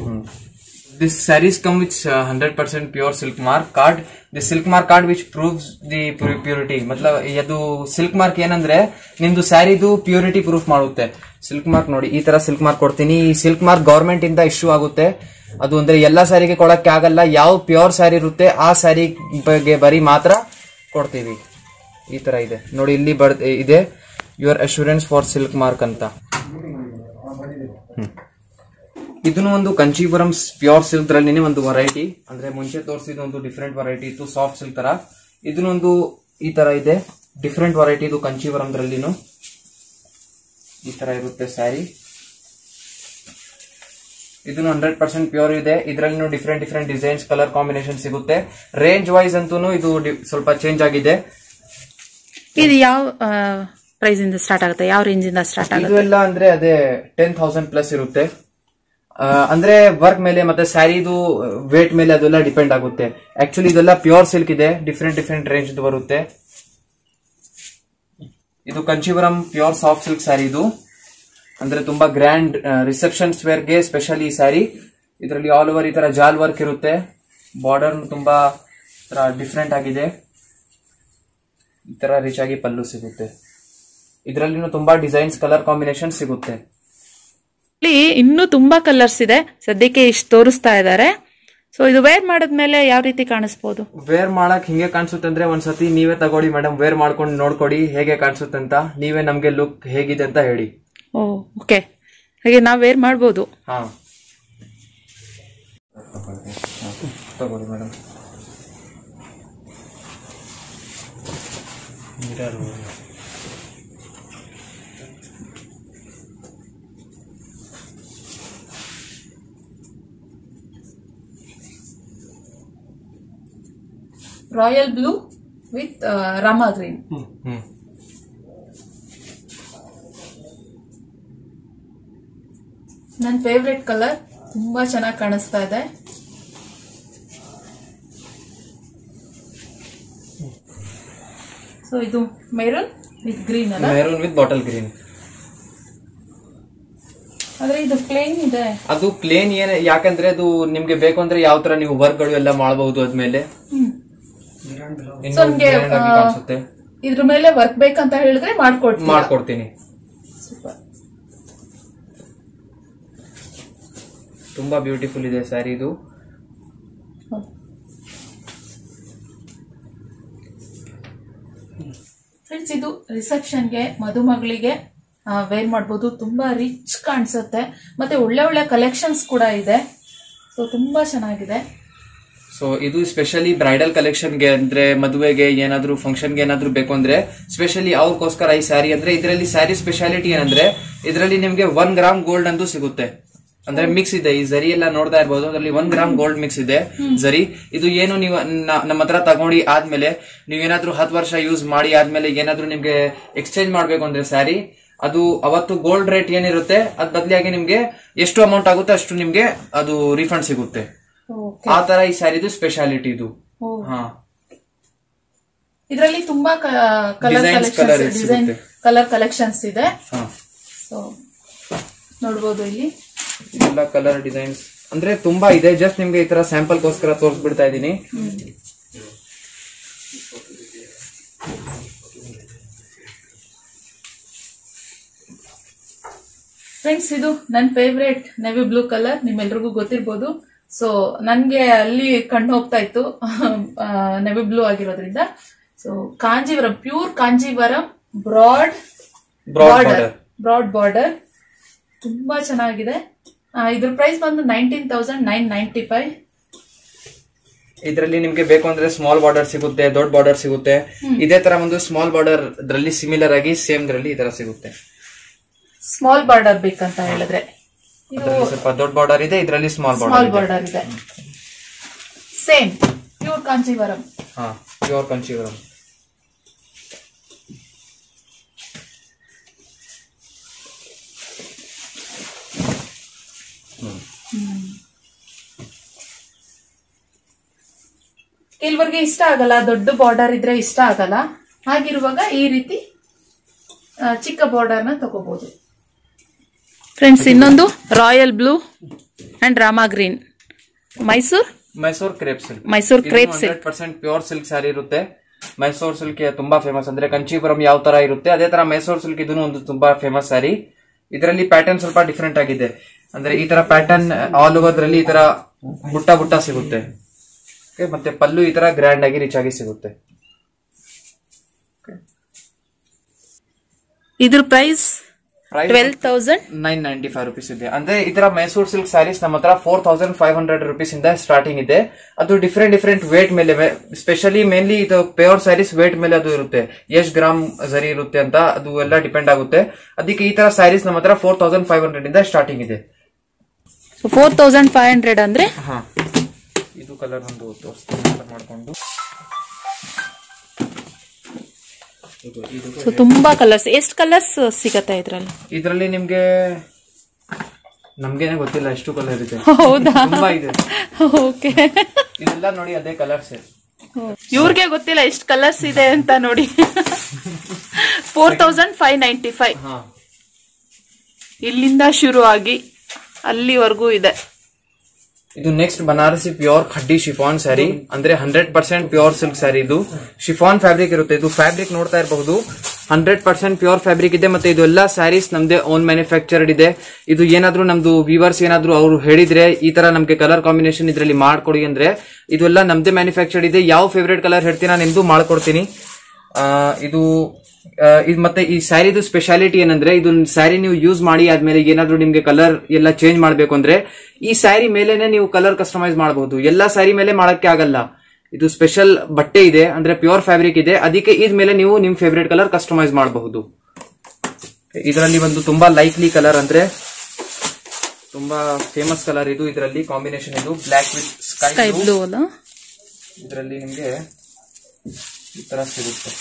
This sarees come with uh, 100% pure silk mark card. Silk mark card which proves the pur- purity. ಮತ್ಲಬ್ ಅದು ಸಿಲ್ಕ್ ಮಾರ್ಕ್ ಏನಂದ್ರೆ ನಿಮ್ದು ಸ್ಯಾರಿದು ಪ್ಯೂರಿಟಿ ಪ್ರೂಫ್ ಮಾಡುತ್ತೆ. ಸಿಲ್ಕ್ ಮಾರ್ಕ್ ನೋಡಿ ಈ ತರ ಸಿಲ್ಕ್ ಮಾರ್ಕ್ ಕೊಡ್ತೀನಿ. ಈ ಸಿಲ್ಕ್ ಮಾರ್ಕ್ ಗವರ್ಮೆಂಟ್ ಇಂದ ಇಶ್ಯೂ ಆಗುತ್ತೆ. ಅದು ಅಂದ್ರೆ ಎಲ್ಲಾ ಸ್ಯಾರಿಗೆ ಕೊಡಕ್ಕೆ ಆಗಲ್ಲ. ಯಾವ ಪ್ಯೂರ್ ಸ್ಯಾರಿ ಇರುತ್ತೆ ಆ ಸ್ಯಾರಿ ಬಗ್ಗೆ ಬರೀ ಮಾತ್ರ ಕೊಡ್ತೀವಿ. ಈ ತರ ಇದೆ. ನೋಡಿ ಇಲ್ಲಿ ಬರ್ ಇದೆ. Your assurance for silk mark ಅಂತ. ಇದನ್ನು ಒಂದು ಕಂಚೀಪುರಂ ಪ್ಯೂರ್ ಸಿಲ್ಕ್ ದ್ರಲ್ಲಿ ಒಂದು ವೆರೈಟಿ ಅಂದ್ರೆ ಮುಂಚೆ ತೋರಿಸಿದ ಒಂದು ಡಿಫ್ರೆಂಟ್ ವೆರೈಟಿ ಇತ್ತು ಸಾಫ್ಟ್ ಸಿಲ್ಕ್ ತರ. ಇದನ್ನೊಂದು ಈ ತರ ಇದೆ ಡಿಫ್ರೆಂಟ್ ವೆರೈಟಿ ಇದು ಕಂಚೀಪುರಂ ದ್ರಲ್ಲಿನು. ಈ ತರ ಇರುತ್ತೆ ಸ್ಯಾರಿ ಇದನ್ನು ಹಂಡ್ರೆಡ್ ಪರ್ಸೆಂಟ್ ಪ್ಯೂರ್ ಇದೆ. ಇದರಲ್ಲಿ different different designs colour combination ಸಿಗುತ್ತೆ. ರೇಂಜ್ ವೈಸ್ ಅಂತೂ ಇದು ಸ್ವಲ್ಪ ಚೇಂಜ್ ಆಗಿದೆ. ಇದು ಯಾವ ಪ್ರೈಸ್ ಇಂದ ಸ್ಟಾರ್ಟ್ ಆಗುತ್ತೆ? ಯಾವ ರೇಂಜ್ ಇಂದ ಸ್ಟಾರ್ಟ್ ಆಗುತ್ತೆ? ಅಂದ್ರೆ ಅದೇ ಟೆನ್ ಥೌಸಂಡ್ ಪ್ಲಸ್ ಇರುತ್ತೆ. ಅಂದ್ರೆ ವರ್ಕ್ ಮೇಲೆ ಮತ್ತೆ ಸ್ಯಾರಿದು ವೇಟ್ ಮೇಲೆ ಅದೆಲ್ಲ ಡಿಪೆಂಡ್ ಆಗುತ್ತೆ. ಆಕ್ಚುಲಿ ಇದೆಲ್ಲ ಪ್ಯೂರ್ ಸಿಲ್ಕ್ ಇದೆ ಡಿಫ್ರೆಂಟ್ ಡಿಫ್ರೆಂಟ್ ರೇಂಜ್ ಬರುತ್ತೆ. ಇದು Kanjeevaram pure soft silk sari ಇದು ಅಂದ್ರೆ ತುಂಬಾ ಗ್ರ್ಯಾಂಡ್ ರಿಸೆಪ್ಷನ್ ವೇರ್ಗೆ ಸ್ಪೆಷಲಿ ಈ ಸ್ಯಾರಿ ಇದರಲ್ಲಿ ಆಲ್ ಓವರ್ ಈ ತರ ಜಾಲ್ ವರ್ಕ್ ಇರುತ್ತೆ. ಬಾರ್ಡರ್ ತುಂಬಾ ಡಿಫ್ರೆಂಟ್ ಆಗಿದೆ. ಈ ತರ ರಿಚ್ ಆಗಿ ಪಲ್ಲು ಸಿಗುತ್ತೆ. ಇದರಲ್ಲಿನೂ ತುಂಬಾ ಡಿಸೈನ್ಸ್ ಕಲರ್ ಕಾಂಬಿನೇಷನ್ ಸಿಗುತ್ತೆ. ಇಲ್ಲಿ ಇನ್ನೂ ತುಂಬಾ ಕಲರ್ಸ್ ಇದೆ. ಸದ್ಯಕ್ಕೆ ಇಷ್ಟು ತೋರಿಸ್ತಾ ಇದ್ದಾರೆ ಸೊ ಇದು ವೇರ್ ಮಾಡಿದ್ಮೇಲೆ ಯಾವ ರೀತಿ ಕಾಣಿಸ್ಬೋದು? ವೇರ್ ಮಾಡಕ್ ಹಿಂಗೆ ಕಾಣಿಸುತ್ತೆ ಅಂದ್ರೆ ಒಂದ್ಸತಿ ನೀವೇ ತಗೊಳ್ಳಿ ಮೇಡಮ್ ವೇರ್ ಮಾಡ್ಕೊಂಡು ನೋಡ್ಕೊಡಿ ಹೇಗೆ ಕಾಣಿಸುತ್ತೆ ಅಂತ. ನೀವೇ ನಮ್ಗೆ ಲುಕ್ ಹೇಗಿದೆ ಅಂತ ಹೇಳಿ. ಓಕೆ ಹಾಗೆ ನಾವು ವೇರ್ ಮಾಡ್ಬೋದು. ಹಾ. ತಗೊಳ್ಳಿ madam royal blue with Rama green ನನ್ನ ಫೇವ್ರೆಟ್ ಕಲರ್ ತುಂಬಾ ಚೆನ್ನಾಗಿ ಕಾಣಿಸ್ತಾ ಇದೆ. ಸೊ ಇದು ಮೆರೂನ್ ವಿತ್ ಗ್ರೀನ್ ಅಲ್ಲ? ಮೆರೂನ್ ವಿತ್ ಬಾಟಲ್ ಗ್ರೀನ್ ಆದ್ರೆ ಇದು ಪ್ಲೇನ್ ಇದೆ. ಅದು ಪ್ಲೇನ್ ಏನ್ ಯಾಕಂದ್ರೆ ಅದು ನಿಮ್ಗೆ ಬೇಕು ಅಂದ್ರೆ ಯಾವ ತರ ನೀವು ವರ್ಕ್ಗಳು ಎಲ್ಲ ಮಾಡಬಹುದು ಅದ್ಮೇಲೆ. ಇನ್ನು So, ನಿಮ್ಗೆ, grand ಆಗಿ ಆ, ಕಾಣಿಸುತ್ತೆ. ಇದ್ರ ಮೇಲೆ ವರ್ಕ್ ಬೇಕಂತ ಹೇಳಿದ್ರೆ ಮಾಡ್ಕೊಡ್ತೀನಿ ಮಾಡ್ಕೊಡ್ತೀನಿ. ಸೂಪರ್ ತುಂಬಾ ಬ್ಯೂಟಿಫುಲ್ ಇದೆ ಸ್ಯಾರಿ ಇದು. ಫ್ರೆಂಡ್ಸ್ ಇದು ರಿಸೆಪ್ಷನ್ಗೆ ಮದುಮಗಳಿಗೆ ವೇರ್ ಮಾಡ್ಬೋದು. ತುಂಬಾ ರಿಚ್ ಕಾಣಿಸುತ್ತೆ. ಮತ್ತೆ ಒಳ್ಳೆ ಒಳ್ಳೆ ಕಲೆಕ್ಷನ್ಸ್ ಕೂಡ ಇದೆ. ಸೊ ತುಂಬಾ ಚೆನ್ನಾಗಿದೆ. ಸೊ ಇದು ಸ್ಪೆಷಲಿ ಬ್ರೈಡಲ್ ಕಲೆಕ್ಷನ್ಗೆ ಅಂದ್ರೆ ಮದುವೆಗೆ ಏನಾದ್ರು ಫಂಕ್ಷನ್ಗೆ ಏನಾದ್ರು ಬೇಕು ಅಂದ್ರೆ ಸ್ಪೆಷಲಿ ಅವ್ರಿಗೋಸ್ಕರ ಈ ಸ್ಯಾರಿ ಅಂದ್ರೆ ಇದರಲ್ಲಿ ಸ್ಯಾರಿ ಸ್ಪೆಷಾಲಿಟಿ ಏನಂದ್ರೆ, ಇದರಲ್ಲಿ ನಿಮ್ಗೆ ಒನ್ ಗ್ರಾಮ್ ಗೋಲ್ಡ್ ಅಂತೂ ಸಿಗುತ್ತೆ. ಅಂದ್ರೆ ಮಿಕ್ಸ್ ಇದೆ. ಈ ಜರಿ ಎಲ್ಲ ನೋಡ್ತಾ ಇರಬಹುದು ಅದರಲ್ಲಿ ಒನ್ ಗ್ರಾಮ್ ಗೋಲ್ಡ್ ಮಿಕ್ಸ್ ಇದೆ ಜರಿ ಇದು ಏನು ನೀವು ನಮ್ಮ ಹತ್ರ ತಗೊಂಡಿ ಆದ್ಮೇಲೆ ನೀವು ಏನಾದ್ರು ಹತ್ತು ವರ್ಷ ಯೂಸ್ ಮಾಡಿ ಆದ್ಮೇಲೆ ಏನಾದ್ರು ನಿಮ್ಗೆ ಎಕ್ಸ್ಚೇಂಜ್ ಮಾಡ್ಬೇಕು ಅಂದ್ರೆ ಸ್ಯಾರಿ ಅದು ಅವತ್ತು ಗೋಲ್ಡ್ ರೇಟ್ ಏನಿರುತ್ತೆ, ಅದ್ ಬದಲಿಯಾಗಿ ನಿಮ್ಗೆ ಎಷ್ಟು ಅಮೌಂಟ್ ಆಗುತ್ತೆ ಅಷ್ಟು ನಿಮ್ಗೆ ಅದು ರಿಫಂಡ್ ಸಿಗುತ್ತೆ. ಆ ತರ ಈ ಸ್ಯಾರಿದು ಸ್ಪೆಷಾಲಿಟಿ ಇದು. ಹಾ. ಇದರಲ್ಲಿ ತುಂಬಾ ಕಲರ್ ಡಿಸೈನ್ ಕಲರ್ ಕಲೆಕ್ಷನ್ಸ್ ಇದೆ. ನೋಡ್ಬೋದು ಇಲ್ಲಿ. ಎಲ್ಲ ಕಲರ್ ಡಿಸೈನ್ಸ್ ಅಂದ್ರೆ ತುಂಬಾ ಇದೆ. ಜಸ್ಟ್ ನಿಮ್ಗೆ ಈ ತರ ಸ್ಯಾಂಪಲ್ ಗೋಸ್ಕರ ತೋರಿಸ್ಬಿಡ್ತಾ ಇದೀನಿ ಫ್ರೆಂಡ್ಸ್ ಇದು ನನ್ನ ಫೇವ್ರೇಟ್ ನೆವಿ ಬ್ಲೂ ಕಲರ್ ನಿಮ್ಮೆಲ್ರಿಗೂ ಗೊತ್ತಿರ್ಬೋದು. ಸೊ ನನ್ಗೆ ಅಲ್ಲಿ ಕಣ್ಣು ಹೋಗ್ತಾ ಇತ್ತು. ನೆವಿ ಬ್ಲೂ ಆಗಿರೋದ್ರಿಂದ. So Kanjeevaram pure Kanjeevaram broad border broad border ತುಂಬಾ ಚೆನ್ನಾಗಿದೆ. ಇದ್ರ ಪ್ರೈಸ್ ಬಂದು nineteen thousand nine ninety five ಇದರಲ್ಲಿ ನಿಮ್ಗೆ ಬೇಕು ಅಂದ್ರೆ ಸ್ಮಾಲ್ ಬಾರ್ಡರ್ ಸಿಗುತ್ತೆ ದೊಡ್ಡ ಬಾರ್ಡರ್ ಸಿಗುತ್ತೆ. ಇದೇ ತರ ಒಂದು ಸ್ಮಾಲ್ ಬಾರ್ಡರ್ ಸಿಮಿಲರ್ ಆಗಿ ಸೇಮ್ ದ್ರಲ್ಲಿ ಈ ತರ ಸಿಗುತ್ತೆ. ಸ್ಮಾಲ್ ಬಾರ್ಡರ್ ಬೇಕಂತ ಹೇಳಿದ್ರೆ. ಸ್ವಲ್ಪ ದೊಡ್ಡ ಬಾರ್ಡರ್ ಇದೆ ಇದರಲ್ಲಿ ಸ್ಮಾಲ್ ಸ್ಮಾಲ್ ಬಾರ್ಡರ್ ಬಾರ್ಡರ್ ಇದೆ. ಸೇಮ್ ಪ್ಯೂರ್ ಕಾಂಚೀವರಂ ಹಾ ಪ್ಯೂರ್ ಕಂಚೀವರಂ ಕೆಲವರಿಗೆ ಇಷ್ಟ ಆಗಲ್ಲ ದೊಡ್ಡ ಬಾರ್ಡರ್ ಇದ್ರೆ ಇಷ್ಟ ಆಗಲ್ಲ. ಹಾಗಿರುವಾಗ ಈ ರೀತಿ ಚಿಕ್ಕ ಚಿಕ್ಕ ಬಾರ್ಡರ್ನ ತಗೋಬಹುದು ಫ್ರೆಂಡ್ಸ್ ಇನ್ನೊಂದು royal blue and Rama green Mysore Mysore crepe silk Mysore crepe silk percent pure silk sari ಇರುತ್ತೆ. ಮೈಸೂರ್ ಸಿಲ್ಕ್ ತುಂಬಾ ಫೇಮಸ್ ಅಂದ್ರೆ ಕಂಚೀಪುರಂ ಯಾವ ತರ ಇರುತ್ತೆ ಅದೇ ತರ ಮೈಸೂರ್ ಸಿಲ್ಕ್ ಇದನ್ನು ಒಂದು ತುಂಬಾ ಫೇಮಸ್ ಸ್ಯಾರಿ ಇದರಲ್ಲಿ ಪ್ಯಾಟರ್ನ್ ಸ್ವಲ್ಪ ಡಿಫ್ರೆಂಟ್ ಆಗಿದೆ. ಅಂದ್ರೆ ಈ ತರ ಪ್ಯಾಟರ್ನ್ ಆಲ್ ಓವರ್ ದ್ರಲ್ಲಿ ಈ ತರ ಬುಟ್ಟ ಬುಟ್ಟ ಸಿಗುತ್ತೆ. ಮತ್ತೆ ಪಲ್ಲು ಈ ತರ ಗ್ರ್ಯಾಂಡ್ ಆಗಿ ರಿಚ್ ಆಗಿ ಸಿಗುತ್ತೆ. ಇದ್ರ price twelve thousand nine ninety five rupees ಇದೆ. ಅಂದ್ರೆ ಈ ತರ ಮೈಸೂರು ಸಿಲ್ಕ್ ಸ್ಯಾರೀಸ್ ನಮ್ಮ ಹತ್ರ four thousand five hundred rupees ಇಂದ ಸ್ಟಾರ್ಟಿಂಗ್ ಇದೆ. ಅದು ಡಿಫ್ರೆಂಟ್ ಡಿಫ್ರೆಂಟ್ ವೇಟ್ ಮೇಲೆ ಸ್ಪೆಷಲಿ ಮೇನ್ಲಿ ಇದು ಪ್ಯೂರ್ ಸ್ಯಾರೀಸ್ ವೇಟ್ ಮೇಲೆ ಅದು ಇರುತ್ತೆ. ಎಷ್ಟು ಗ್ರಾಮ್ ಸರಿ ಇರುತ್ತೆ ಅಂತ ಅದು ಎಲ್ಲ ಡಿಪೆಂಡ್ ಆಗುತ್ತೆ. ಅದಕ್ಕೆ ಈ ತರ ಸ್ಯಾರೀಸ್ ನಮ್ಮ ಹತ್ರ ಫೋರ್ ತೌಸಂಡ್ ಫೈವ್ ಹಂಡ್ರೆಡ್ ಇಂದ ಸ್ಟಾರ್ಟಿಂಗ್ ಇದೆ. ಫೋರ್ ತೌಸಂಡ್ ಫೈವ್ ಹಂಡ್ರೆಡ್ ಅಂದ್ರೆ? ಹಾ. ಇದು ಕಲರ್ ಒಂದು ತೋರಿಸ್ತೀನಿ ಮಾಡ್ಕೊಂಡು. ಸೊ ತುಂಬಾ ಕಲರ್ಸ್ ಎಷ್ಟು ಕಲರ್ಸ್ ಸಿಗತ್ತೆ ಇದ್ರಲ್ಲಿ? ಇದರಲ್ಲಿ ನಿಮ್ಗೆ ನಮ್ಗೇನೆ ಗೊತ್ತಿಲ್ಲ ಎಷ್ಟು ಕಲರ್ ಇದೆ. <laughs> ಹೌದಾ? ತುಂಬಾ ಇದೆ. ಓಕೆ. ಇದೆಲ್ಲ ನೋಡಿ ಅದೇ ಕಲರ್ಸ್ ಇವ್ರಿಗೆ ಗೊತ್ತಿಲ್ಲ ಎಷ್ಟು ಕಲರ್ಸ್ ಇದೆ ಅಂತ ನೋಡಿ. Four thousand five ninety five ಇಲ್ಲಿಂದ ಶುರು ಆಗಿ ಅಲ್ಲಿವರೆಗೂ ಇದೆ. ಇದು next Banarasi pure khaddi chiffon sari ಅಂದ್ರೆ hundred percent pure silk sari ಇದು. ಶಿಫಾನ್ ಫ್ಯಾಬ್ರಿಕ್ ಇರುತ್ತೆ. ಇದು ಫ್ಯಾಬ್ರಿಕ್ ನೋಡ್ತಾ ಇರಬಹುದು. ಹಂಡ್ರೆಡ್ ಪರ್ಸೆಂಟ್ ಪ್ಯೂರ್ ಫ್ಯಾಬ್ರಿಕ್ ಇದೆ ಮತ್ತೆ ಇದೆಲ್ಲ ಸ್ಯಾರೀಸ್ ನಮ್ದೇ ಓನ್ ಮ್ಯಾನುಫ್ಯಾಕ್ಚರ್ಡ್ ಇದೆ. ಇದು ಏನಾದ್ರೂ ನಮ್ದು ವಿವರ್ಸ್ ಏನಾದ್ರೂ ಅವರು ಹೇಳಿದ್ರೆ ಈ ತರ ನಮ್ಗೆ ಕಲರ್ ಕಾಂಬಿನೇಷನ್ ಇದರಲ್ಲಿ ಮಾಡ್ಕೊಡಿ ಅಂದ್ರೆ ಇದೆಲ್ಲ ನಮ್ದೇ ಮ್ಯಾನುಫ್ಯಾಕ್ಚರ್ಡ್ ಇದೆ. ಯಾವ ಫೇವ್ರೇಟ್ ಕಲರ್ ಹೇಳ್ತೀರಾ ನಿಮ್ದು ಮಾಡ್ಕೊಡ್ತೀನಿ. ಇದು ಇದು ಮತ್ತೆ ಈ ಸ್ಯಾರಿದು ಸ್ಪೆಷಾಲಿಟಿ ಏನಂದ್ರೆ ಇದು ಸ್ಯಾರಿ ನೀವು ಯೂಸ್ ಮಾಡಿ ಆದ್ಮೇಲೆ ಏನಾದ್ರೂ ನಿಮ್ಗೆ ಕಲರ್ ಎಲ್ಲ ಚೇಂಜ್ ಮಾಡ್ಬೇಕು ಅಂದ್ರೆ ಈ ಸ್ಯಾರಿ ಮೇಲೆನೆ ನೀವು ಕಲರ್ ಕಸ್ಟಮೈಸ್ ಮಾಡಬಹುದು ಎಲ್ಲಾ ಸ್ಯಾರಿ ಮೇಲೆ ಮಾಡಕ್ಕೆ ಆಗಲ್ಲ. ಇದು ಸ್ಪೆಷಲ್ ಬಟ್ಟೆ ಇದೆ ಅಂದ್ರೆ ಪ್ಯೂರ್ ಫ್ಯಾಬ್ರಿಕ್ ಇದೆ. ಅದಕ್ಕೆ ಇದ್ ಮೇಲೆ ನೀವು ನಿಮ್ ಫೇವ್ರೇಟ್ ಕಲರ್ ಕಸ್ಟಮೈಸ್ ಮಾಡಬಹುದು. ಇದರಲ್ಲಿ ಒಂದು ತುಂಬಾ ಲೈಕ್ಲಿ ಕಲರ್ ಅಂದ್ರೆ ತುಂಬಾ ಫೇಮಸ್ ಕಲರ್ ಇದು. ಇದರಲ್ಲಿ ಕಾಂಬಿನೇಷನ್ ಇದು ಬ್ಲಾಕ್ ವಿತ್ ಸ್ಕೈ ಬ್ಲೂ ಇದರಲ್ಲಿ ನಿಮ್ಗೆ ಈ ತರ ಸಿಗುತ್ತೆ.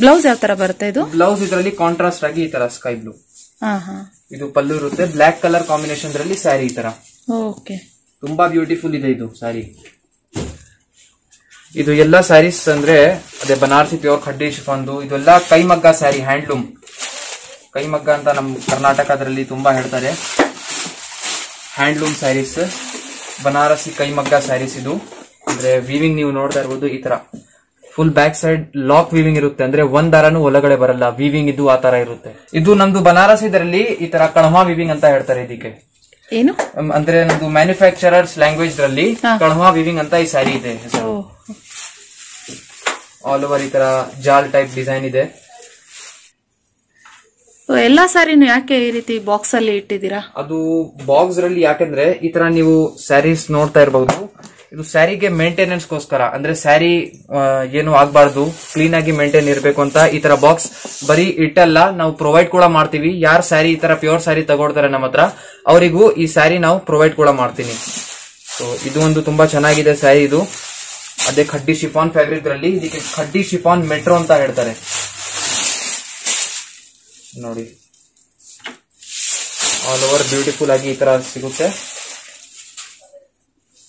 ಬ್ಲೌಸ್ ಯಾವ ತರ ಬರುತ್ತೆ ಇದು? ಬ್ಲೌಸ್ ಇದರಲ್ಲಿ ಕಾಂಟ್ರಾಸ್ಟ್ ಆಗಿ ಈ ತರ ಸ್ಕೈ ಬ್ಲೂ ಇದು ಪಲ್ಲು ಇರುತ್ತೆ. ಬ್ಲಾಕ್ ಕಲರ್ ಕಾಂಬಿನೇಷನ್ ಸ್ಯಾರಿ ಈ ತರ. ಓಕೆ ತುಂಬಾ ಬ್ಯೂಟಿಫುಲ್ ಇದೆ ಇದು ಸ್ಯಾರಿ ಇದು ಎಲ್ಲ ಸ್ಯಾರೀಸ್ ಅಂದ್ರೆ ಅದೇ ಬನಾರಸಿ ಪ್ಯೂರ್ ಖಡ್ಡಿ ಶಿಫಾನ್ದು ಇದೆಲ್ಲ ಕೈಮಗ್ಗ ಸ್ಯಾರಿ ಹ್ಯಾಂಡ್ಲೂಮ್ ಕೈಮಗ್ಗ ಅಂತ ನಮ್ಮ ಕರ್ನಾಟಕದಲ್ಲಿ ತುಂಬಾ ಹೇಳ್ತಾರೆ. ಹ್ಯಾಂಡ್ಲೂಮ್ ಸ್ಯಾರೀಸ್ ಬನಾರಸಿ ಕೈಮಗ್ಗ ಸ್ಯಾರೀಸ್ ಇದು. ಅಂದ್ರೆ ವೀವಿಂಗ್ ನೀವು ನೋಡ್ತಾ ಇರ್ಬೋದು ಈ ತರ. Full back side lock weaving ಇರುತ್ತೆ. ಅಂದ್ರೆ ಒಂದ್ ದಾರನು ಒಳಗಡೆ ಬರಲ್ಲ. ವೀವಿಂಗ್ ಇದು ಆ ತರ ಇರುತ್ತೆ. ಇದು ನಮ್ದು ಬನಾರಸ್ ಇದರಲ್ಲಿ ಈ ತರ ಕಣಮ ವೀವಿಂಗ್ ಅಂತ ಹೇಳ್ತಾರೆ ಇದಕ್ಕೆ. ಏನು? ಅಂದ್ರೆ ನಮ್ದು ಮ್ಯಾನುಫ್ಯಾಕ್ಚರರ್ಸ್ ಲ್ಯಾಂಗ್ವೇಜ್ ರಲ್ಲಿ ಕಣವಾ ಕಣಮ ವಿವಿಂಗ್ ಅಂತ ಈ ಸ್ಯಾರಿ ಇದೆ. ಆಲ್ ಓವರ್ ಈ ತರ ಜಾಲ್ ಟೈಪ್ ಡಿಸೈನ್ ಇದೆ. ಎಲ್ಲಾ ಸ್ಯಾರಿನೂ ಯಾಕೆ ಈ ರೀತಿ ಬಾಕ್ಸ್ ಅಲ್ಲಿ ಇಟ್ಟಿದ್ದೀರಾ? ಅದು ಬಾಕ್ಸ್ ರಲ್ಲಿ ಯಾಕಂದ್ರೆ ಈ ತರ ನೀವು ಸ್ಯಾರೀಸ್ ನೋಡ್ತಾ ಇರಬಹುದು ಇದು ಸ್ಯಾರಿಗೆ ಮೇಂಟೆನೆನ್ಸ್ ಗೋಸ್ಕರ ಅಂದ್ರೆ ಸ್ಯಾರಿ ಏನು ಆಗಬಾರ್ದು ಕ್ಲೀನ್ ಆಗಿ ಮೇಂಟೈನ್ ಇರಬೇಕು ಅಂತ ಈ ತರ ಬಾಕ್ಸ್ ಬರೀ ಇಟ್ಟಲ್ಲ, ನಾವು ಪ್ರೊವೈಡ್ ಕೂಡ ಮಾಡ್ತೀವಿ. ಯಾರು ಸ್ಯಾರಿ ಈ ತರ ಪ್ಯೂರ್ ಸ್ಯಾರಿ ತಗೊಳ್ತಾರೆ ನಮ್ಮ ಹತ್ರ, ಅವರಿಗೂ ಈ ಸ್ಯಾರಿ ನಾವು ಪ್ರೊವೈಡ್ ಕೂಡ ಮಾಡ್ತೀನಿ. ಸೊ ಇದು ಒಂದು ತುಂಬಾ ಚೆನ್ನಾಗಿದೆ ಸ್ಯಾರಿ ಇದು. ಅದೇ ಖಡ್ಡಿ ಶಿಫಾನ್ ಫ್ಯಾಬ್ರಿಕ್ ರಲ್ಲಿ, ಇದಕ್ಕೆ ಖಡ್ಡಿ ಶಿಫಾನ್ ಮೆಟ್ರೋ ಅಂತ ಹೇಳ್ತಾರೆ. ನೋಡಿ. ಆಲ್ ಓವರ್ ಬ್ಯೂಟಿಫುಲ್ ಆಗಿ ಈ ತರ ಸಿಗುತ್ತೆ.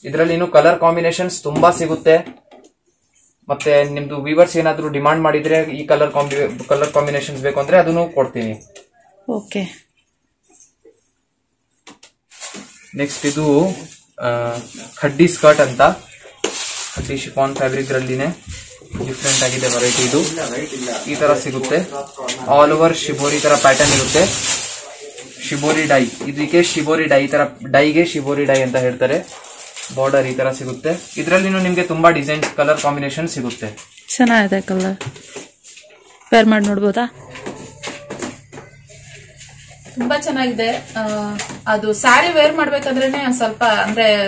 ಇದರಲ್ಲಿ ಇನ್ನು ಕಲರ್ ಕಾಂಬಿನೇಷನ್ಸ್ ತುಂಬಾ ಸಿಗುತ್ತೆ. ಮತ್ತೆ ನಿಮ್ದು ವಿವರ್ಸ್ ಏನಾದ್ರು ಡಿಮಾಂಡ್ ಮಾಡಿದ್ರೆ ಈ ಕಲರ್ ಕಲರ್ ಕಾಂಬಿನೇಷನ್ಸ್ ಬೇಕು ಅಂದ್ರೆ ಅದನ್ನು ಕೊಡ್ತೀನಿ. ಓಕೆ. ನೆಕ್ಸ್ಟ್ ಇದು ಖಡ್ಡಿ ಸ್ಕರ್ಟ್ ಅಂತ. ಖಡ್ಡಿ ಶಿಫಾನ್ ಫ್ಯಾಬ್ರಿಕ್ ರಲ್ಲಿನೇ ಡಿಫ್ರೆಂಟ್ ಆಗಿದೆ ವೆರೈಟಿ ಇದು. ಈ ತರ ಸಿಗುತ್ತೆ. ಆಲ್ ಓವರ್ ಶಿಬೋರಿ ತರ ಪ್ಯಾಟರ್ನ್ ಇರುತ್ತೆ. ಶಿಬೋರಿ ಡೈ ಇದಕ್ಕೆ ಶಿಬೋರಿ ಡೈ ತರ ಡೈಗೆ ಶಿಬೋರಿ ಡೈ ಅಂತ ಹೇಳ್ತಾರೆ. ಬಾರ್ಡರ್ ಈ ತರ ಸಿಗುತ್ತೆ. ಇದರಲ್ಲಿ ನಿಮ್ಗೆ ತುಂಬಾ ಡಿಸೈನ್ ಕಲರ್ ಕಾಂಬಿನೇಷನ್ ಸಿಗುತ್ತೆ. ಚೆನ್ನಾಗಿದೆ ಕಲರ್ ಪೇರ್ ಮಾಡಿ ನೋಡ್ಬೋದಾ? ತುಂಬಾ ಚೆನ್ನಾಗಿದೆ. ಆ, ಅದು ಸ್ಯಾರಿ ವೇರ್ ಮಾಡ್ಬೇಕಂದ್ರೇನೆ ಸ್ವಲ್ಪ ಅಂದ್ರೆ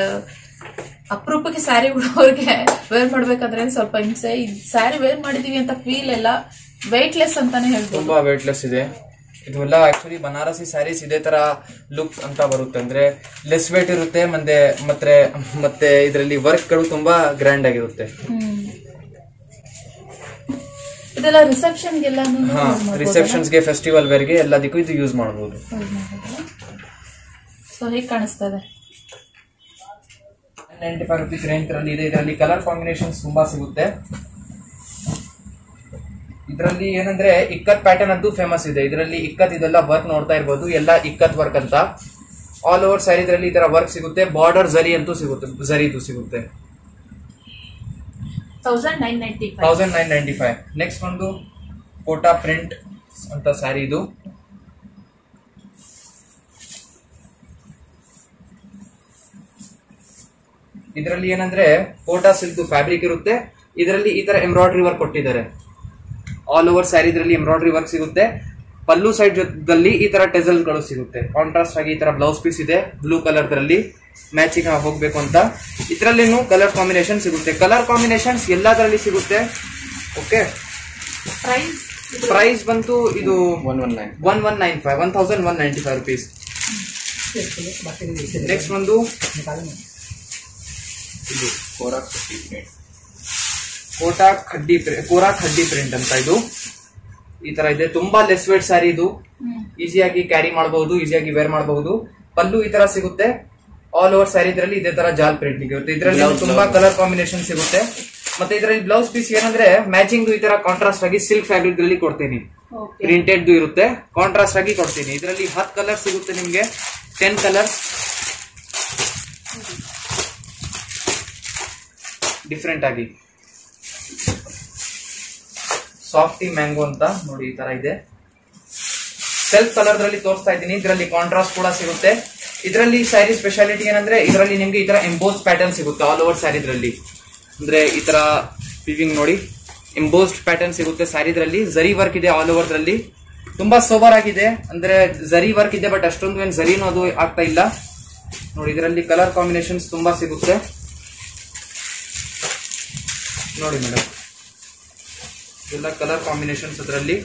ಅಪರೂಪಕ್ಕೆ ಸ್ಯಾರಿ ಉಡೋರ್ಗೆ ವೇರ್ ಮಾಡ್ಬೇಕಂದ್ರೆ ಸ್ವಲ್ಪ ಹಿಂಸೆ. ಈ ಸ್ಯಾರಿ ವೇರ್ ಮಾಡಿದೀವಿ ಅಂತ ಫೀಲ್ ಎಲ್ಲ ವೆಯ್ಟ್ಲೆಸ್ ಅಂತಾನೆ ಹೇಳ್ಬೋದು. ತುಂಬಾ ವೆಯ್ಟ್ಲೆಸ್ ಇದೆ. ಇದೆಲ್ಲ ಆಕ್ಚುಲಿ ಬನಾರಸಿ ಸ್ಯಾರೀಸ್ ಇದೇ ತರ ಲುಕ್ ಅಂತ ಬರುತ್ತೆ. ಅಂದ್ರೆ ಲೆಸ್ ವೇಟ್ ಇರುತ್ತೆ ಮತ್ತೆ ಮತ್ತೆ ಮತ್ತೆ ಇದರಲ್ಲಿ ವರ್ಕ್ಗಳು ತುಂಬಾ ಗ್ರ್ಯಾಂಡ್ ಆಗಿರುತ್ತೆ. ರಿಸೆಪ್ಷನ್ ಇದೆಲ್ಲ ರಿಸೆಪ್ಷನ್ಗೆಲ್ಲ ಹಾ ರಿಸೆಪ್ಷನ್ಸ್ಗೆ ಫೆಸ್ಟಿವಲ್ ವೇರ್ಗೆ ಎಲ್ಲದಕ್ಕೂ ಇದು ಯೂಸ್ ಮಾಡಬಹುದು ಸೊ ಹೇಗೆ ಕಾಣಿಸ್ತಾ ಇದೆ? ನೈಂಟಿ ಫೈವ್ ರುಪೀಸ್ ರೇಂಜ್ ಇದೆ. ಇದರಲ್ಲಿ ಕಲರ್ ಕಾಂಬಿನೇಷನ್ಸ್ ತುಂಬಾ ಸಿಗುತ್ತೆ. ಇದರಲ್ಲಿ ಏನಂದ್ರೆ ಇಕ್ಕತ್ ಪ್ಯಾಟರ್ನ್ ಅಂತೂ ಫೇಮಸ್ ಇದೆ. ಇದರಲ್ಲಿ ಇಕ್ಕತ್ ಇದೆಲ್ಲ ವರ್ಕ್ ನೋಡ್ತಾ ಇರ್ಬೋದು. ಎಲ್ಲ ಇಕ್ಕತ್ ವರ್ಕ್ ಅಂತ. ಆಲ್ ಓವರ್ ಸ್ಯಾರಿ ಇದರಲ್ಲಿ ಈ ವರ್ಕ್ ಸಿಗುತ್ತೆ. ಬಾರ್ಡರ್ ಜರಿ ಅಂತೂ ಸಿಗುತ್ತೆ. ಜರಿದು ಸಿಗುತ್ತೆ. Thousand nine ninety five next ಬಂದು ಕೋಟಾ ಪ್ರಿಂಟ್ ಅಂತ ಸ್ಯಾರಿ ಇದು. ಇದರಲ್ಲಿ ಏನಂದ್ರೆ ಕೋಟಾ ಸಿಲ್ಕ್ ಫ್ಯಾಬ್ರಿಕ್ ಇರುತ್ತೆ. ಇದರಲ್ಲಿ ಈ ತರ ಎಂಬ್ರಾಯ್ಡ್ರಿ ವರ್ಕ್ ಕೊಟ್ಟಿದ್ದಾರೆ. ಆಲ್ ಓವರ್ ಸ್ಯಾರಿ ಇದರಲ್ಲಿ ಎಂಬ್ರಾಯ್ಡ್ರಿ ವರ್ಕ್ ಸಿಗುತ್ತೆ. ಪಲ್ಲು ಸೈಡ್ ಜೊತೆದಲ್ಲಿ ಈ ತರ ಟೆಸಲ್ಗಳು ಸಿಗುತ್ತೆ. ಕಾಂಟ್ರಾಸ್ಟ್ ಆಗಿ ಈ ತರ ಬ್ಲೌಸ್ ಪೀಸ್ ಇದೆ ಬ್ಲೂ ಕಲರ್ ದಲ್ಲಿ ಮ್ಯಾಚಿಂಗ್ ಹೋಗ್ಬೇಕು ಅಂತ. ಇದರಲ್ಲಿನೂ ಕಲರ್ ಕಾಂಬಿನೇಷನ್ ಸಿಗುತ್ತೆ. ಕಲರ್ ಕಾಂಬಿನೇಷನ್ಸ್ ಎಲ್ಲದರಲ್ಲಿ ಸಿಗುತ್ತೆ. ಓಕೆ ಪ್ರೈಸ್ ಪ್ರೈಸ್ ಬಂತು ಇದು one one nine one one nine five one thousand one ninety five rupees next ಬಂದು ಕೋಟಾ ಖಡ್ಡಿ ಪ್ರಿ- ಕೋರಾ ಖಡ್ಡಿ ಪ್ರಿಂಟ್ ಅಂತ ಇದು. ಈ ತರ ಇದೆ. ತುಂಬಾ ಲೆಸ್ ವೇಟ್ ಸ್ಯಾರಿ ಇದು. ಈಸಿಯಾಗಿ ಕ್ಯಾರಿ ಮಾಡಬಹುದು ಈಸಿಯಾಗಿ ವೇರ್ ಮಾಡಬಹುದು ಪಲ್ಲು ಈ ತರ ಸಿಗುತ್ತೆ. ಆಲ್ ಓವರ್ ಸ್ಯಾರಿ ಇದರಲ್ಲಿ ಇದೇ ತರ ಜಾಲ್ ಪ್ರಿಂಟ್ ಇರುತ್ತೆ. ಇದರಲ್ಲಿ ತುಂಬಾ ಕಲರ್ ಕಾಂಬಿನೇಷನ್ ಸಿಗುತ್ತೆ. ಮತ್ತೆ ಇದರಲ್ಲಿ ಬ್ಲೌಸ್ ಪೀಸ್ ಏನಂದ್ರೆ ಮ್ಯಾಚಿಂಗ್ ಈ ತರ ಕಾಂಟ್ರಾಸ್ಟ್ ಆಗಿ ಸಿಲ್ಕ್ ಫ್ಯಾಬ್ರಿಕ್ ಅಲ್ಲಿ ಕೊಡ್ತೀನಿ. ಪ್ರಿಂಟೆಡ್ ಇರುತ್ತೆ. ಕಾಂಟ್ರಾಸ್ಟ್ ಆಗಿ ಕೊಡ್ತೀನಿ. ಇದರಲ್ಲಿ ಹತ್ತು ಕಲರ್ ಸಿಗುತ್ತೆ ನಿಮ್ಗೆ. ಟೆನ್ ಕಲರ್ ಡಿಫ್ರೆಂಟ್ ಆಗಿ. ಸಾಫ್ಟಿ ಮ್ಯಾಂಗೋ ಅಂತ ನೋಡಿ ಈ ತರ ಇದೆ. ಸೆಲ್ಫ್ ಕಲರ್ ದಲ್ಲಿ ತೋರಿಸ್ತಾ ಇದ್ದೀನಿ. ಇದರಲ್ಲಿ ಕಾಂಟ್ರಾಸ್ಟ್ ಕೂಡ ಸಿಗುತ್ತೆ. ಇದರಲ್ಲಿ ಸ್ಯಾರಿ ಸ್ಪೆಷಾಲಿಟಿ ಏನಂದ್ರೆ ಇದರಲ್ಲಿ ನಿಮ್ಗೆ ಈ ತರ ಎಂಬೋಸ್ ಪ್ಯಾಟರ್ನ್ ಸಿಗುತ್ತೆ ಆಲ್ ಓವರ್ ಸ್ಯಾರಿ ಇದರಲ್ಲಿ ಅಂದ್ರೆ ಈ ತರ ವಿವಿಂಗ್ ನೋಡಿ. ಎಂಬೋಸ್ಡ್ ಪ್ಯಾಟರ್ನ್ ಸಿಗುತ್ತೆ ಸ್ಯಾರಿ ಇದರಲ್ಲಿ ಜರಿ ವರ್ಕ್ ಇದೆ ಆಲ್ ಓವರ್ ದಲ್ಲಿ ತುಂಬಾ ಸೋಬರ್ ಆಗಿದೆ. ಅಂದ್ರೆ ಜರಿ ವರ್ಕ್ ಇದೆ ಬಟ್ ಅಷ್ಟೊಂದು ಏನ್ ಜರಿನೂ ಅದು ಆಗ್ತಾ ಇಲ್ಲ. ನೋಡಿ, ಇದರಲ್ಲಿ ಕಲರ್ ಕಾಂಬಿನೇಷನ್ಸ್ ತುಂಬಾ ಸಿಗುತ್ತೆ. ನೋಡಿ ಮೇಡಮ್ ಎಲ್ಲ ಕಲರ್ ಕಾಂಬಿನೇಷನ್ಸ್ ಅದರಲ್ಲಿ.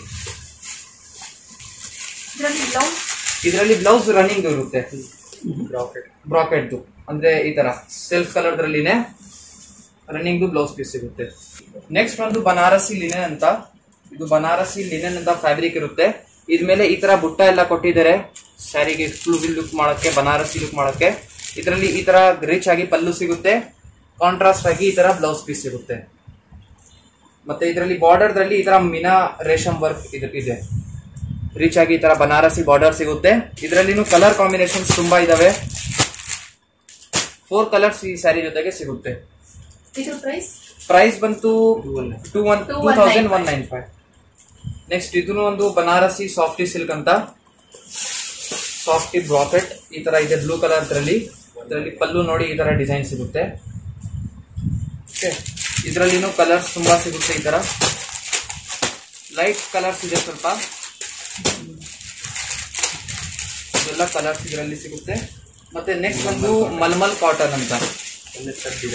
ಇದರಲ್ಲಿ ಬ್ಲೌಸ್ ಇದರಲ್ಲಿ ಬ್ಲೌಸ್ ರನ್ನಿಂಗ್ ಇರುತ್ತೆ. ಬ್ರಾಕೆಟ್ ಅಂದ್ರೆ ಈ ತರ. ಸೆಲ್ಫ್ ಕಲರ್ ದಲ್ಲಿನೇ ರನ್ನಿಂಗ್ ಬ್ಲೌಸ್ ಪೀಸ್ ಸಿಗುತ್ತೆ ನೆಕ್ಸ್ಟ್ ಒಂದು ಬನಾರಸಿ ಲಿನೆನ್ ಅಂತ. ಇದು ಬನಾರಸಿ ಲಿನೆನ್ ಅಂತ ಫ್ಯಾಬ್ರಿಕ್ ಇರುತ್ತೆ. ಇದ್ಮೇಲೆ ಈ ತರ ಬುಟ್ಟ ಎಲ್ಲ ಕೊಟ್ಟಿದ್ದಾರೆ. ಸ್ಯಾರಿಗೆ ಎಕ್ಸ್ಕ್ಲೂಸಿವ್ ಲುಕ್ ಮಾಡೋಕ್ಕೆ ಬನಾರಸಿ ಲುಕ್ ಮಾಡಕ್ಕೆ. ಇದರಲ್ಲಿ ಈ ತರ ರಿಚ್ ಆಗಿ ಪಲ್ಲು ಸಿಗುತ್ತೆ. ಕಾಂಟ್ರಾಸ್ಟ್ ಆಗಿ ಈ ತರ ಬ್ಲೌಸ್ ಪೀಸ್ ಸಿಗುತ್ತೆ ಮತ್ತೆ ಇದರಲ್ಲಿ ಬಾರ್ಡರ್ ದಲ್ಲಿ ಈ ತರ ಮಿನಾ ರೇಷಮ್ ವರ್ಕ್ ಇದೆ ರೀಚ್ ಆಗಿ ಈ ತರ ಬನಾರಸಿ ಬಾರ್ಡರ್ ಸಿಗುತ್ತೆ. ಇದರಲ್ಲಿನೂ ಕಲರ್ ಕಾಂಬಿನೇಷನ್ಸ್ ತುಂಬಾ ಇದಾವೆ. ಫೋರ್ ಕಲರ್ಸ್ ಈ ಸ್ಯಾರಿ ಜೊತೆಗೆ ಸಿಗುತ್ತೆ. ಪ್ರೈಸ್ ಪ್ರೈಸ್ ಬಂತು. Two one two thousand one nine five next ಇದು ಒಂದು ಬನಾರಸಿ ಸಾಫ್ಟಿ ಸಿಲ್ಕ್ ಅಂತ. ಸಾಫ್ಟಿ ಬ್ರಾಕೆಟ್ ಈ ತರ ಇದೆ ಬ್ಲೂ ಕಲರ್ ಇದರಲ್ಲಿ ಇದರಲ್ಲಿ ಪಲ್ಲು ನೋಡಿ ಈ ತರ ಡಿಸೈನ್ ಸಿಗುತ್ತೆ. ಓಕೆ ಇದರಲ್ಲಿನೂ ಕಲರ್ಸ್ ತುಂಬಾ ಸಿಗುತ್ತೆ ಈ ಥರ ಲೈಟ್ ಕಲರ್ಸ್ ಇದೆ ಸ್ವಲ್ಪ. ಇದೆಲ್ಲ ಕಲರ್ಸ್ ಇದರಲ್ಲಿ ಸಿಗುತ್ತೆ. ಮತ್ತೆ ನೆಕ್ಸ್ಟ್ ಒಂದು ಮಲ್ಮಲ್ ಕಾಟನ್ ಅಂತ.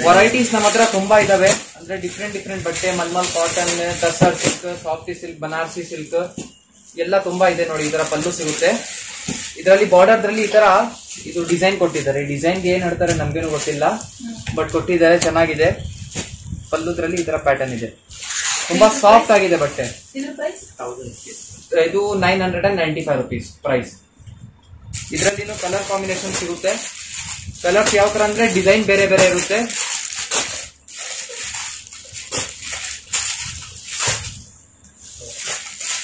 ವೆರೈಟೀಸ್ ನಮ್ಮ ಹತ್ರ ತುಂಬಾ ಇದಾವೆ. ಅಂದ್ರೆ ಡಿಫ್ರೆಂಟ್ ಡಿಫ್ರೆಂಟ್ ಬಟ್ಟೆ, malmal cotton tussar silk softy silk Banarasi silk ಎಲ್ಲ ತುಂಬಾ ಇದೆ ನೋಡಿ, ಈ ಪಲ್ಲು ಸಿಗುತ್ತೆ. ಇದರಲ್ಲಿ ಬಾರ್ಡರ್ ದಲ್ಲಿ ಈ ತರ ಇದು ಡಿಸೈನ್ ಕೊಟ್ಟಿದ್ದಾರೆ. ಡಿಸೈನ್ಗೆ ಏನ್ ಹೇಳ್ತಾರೆ ನಮ್ಗೇನು ಗೊತ್ತಿಲ್ಲ. ಬಟ್ ಕೊಟ್ಟಿದ್ದಾರೆ, ಚೆನ್ನಾಗಿದೆ. ಪಲ್ಲುದ್ರಲ್ಲಿ ಈ ತರ ಪ್ಯಾಟರ್ನ್ ಇದೆ. ತುಂಬಾ ಸಾಫ್ಟ್ ಆಗಿದೆ ಬಟ್ಟೆ. ಇದ್ರ ಪ್ರೈಸ್ ಇದು nine hundred and ninety five rupees price ಇದರಲ್ಲಿನೂ colour combination ಸಿಗುತ್ತೆ. ಕಲರ್ಸ್ ಯಾವ ತರ ಅಂದ್ರೆ ಡಿಸೈನ್ ಬೇರೆ ಬೇರೆ ಇರುತ್ತೆ.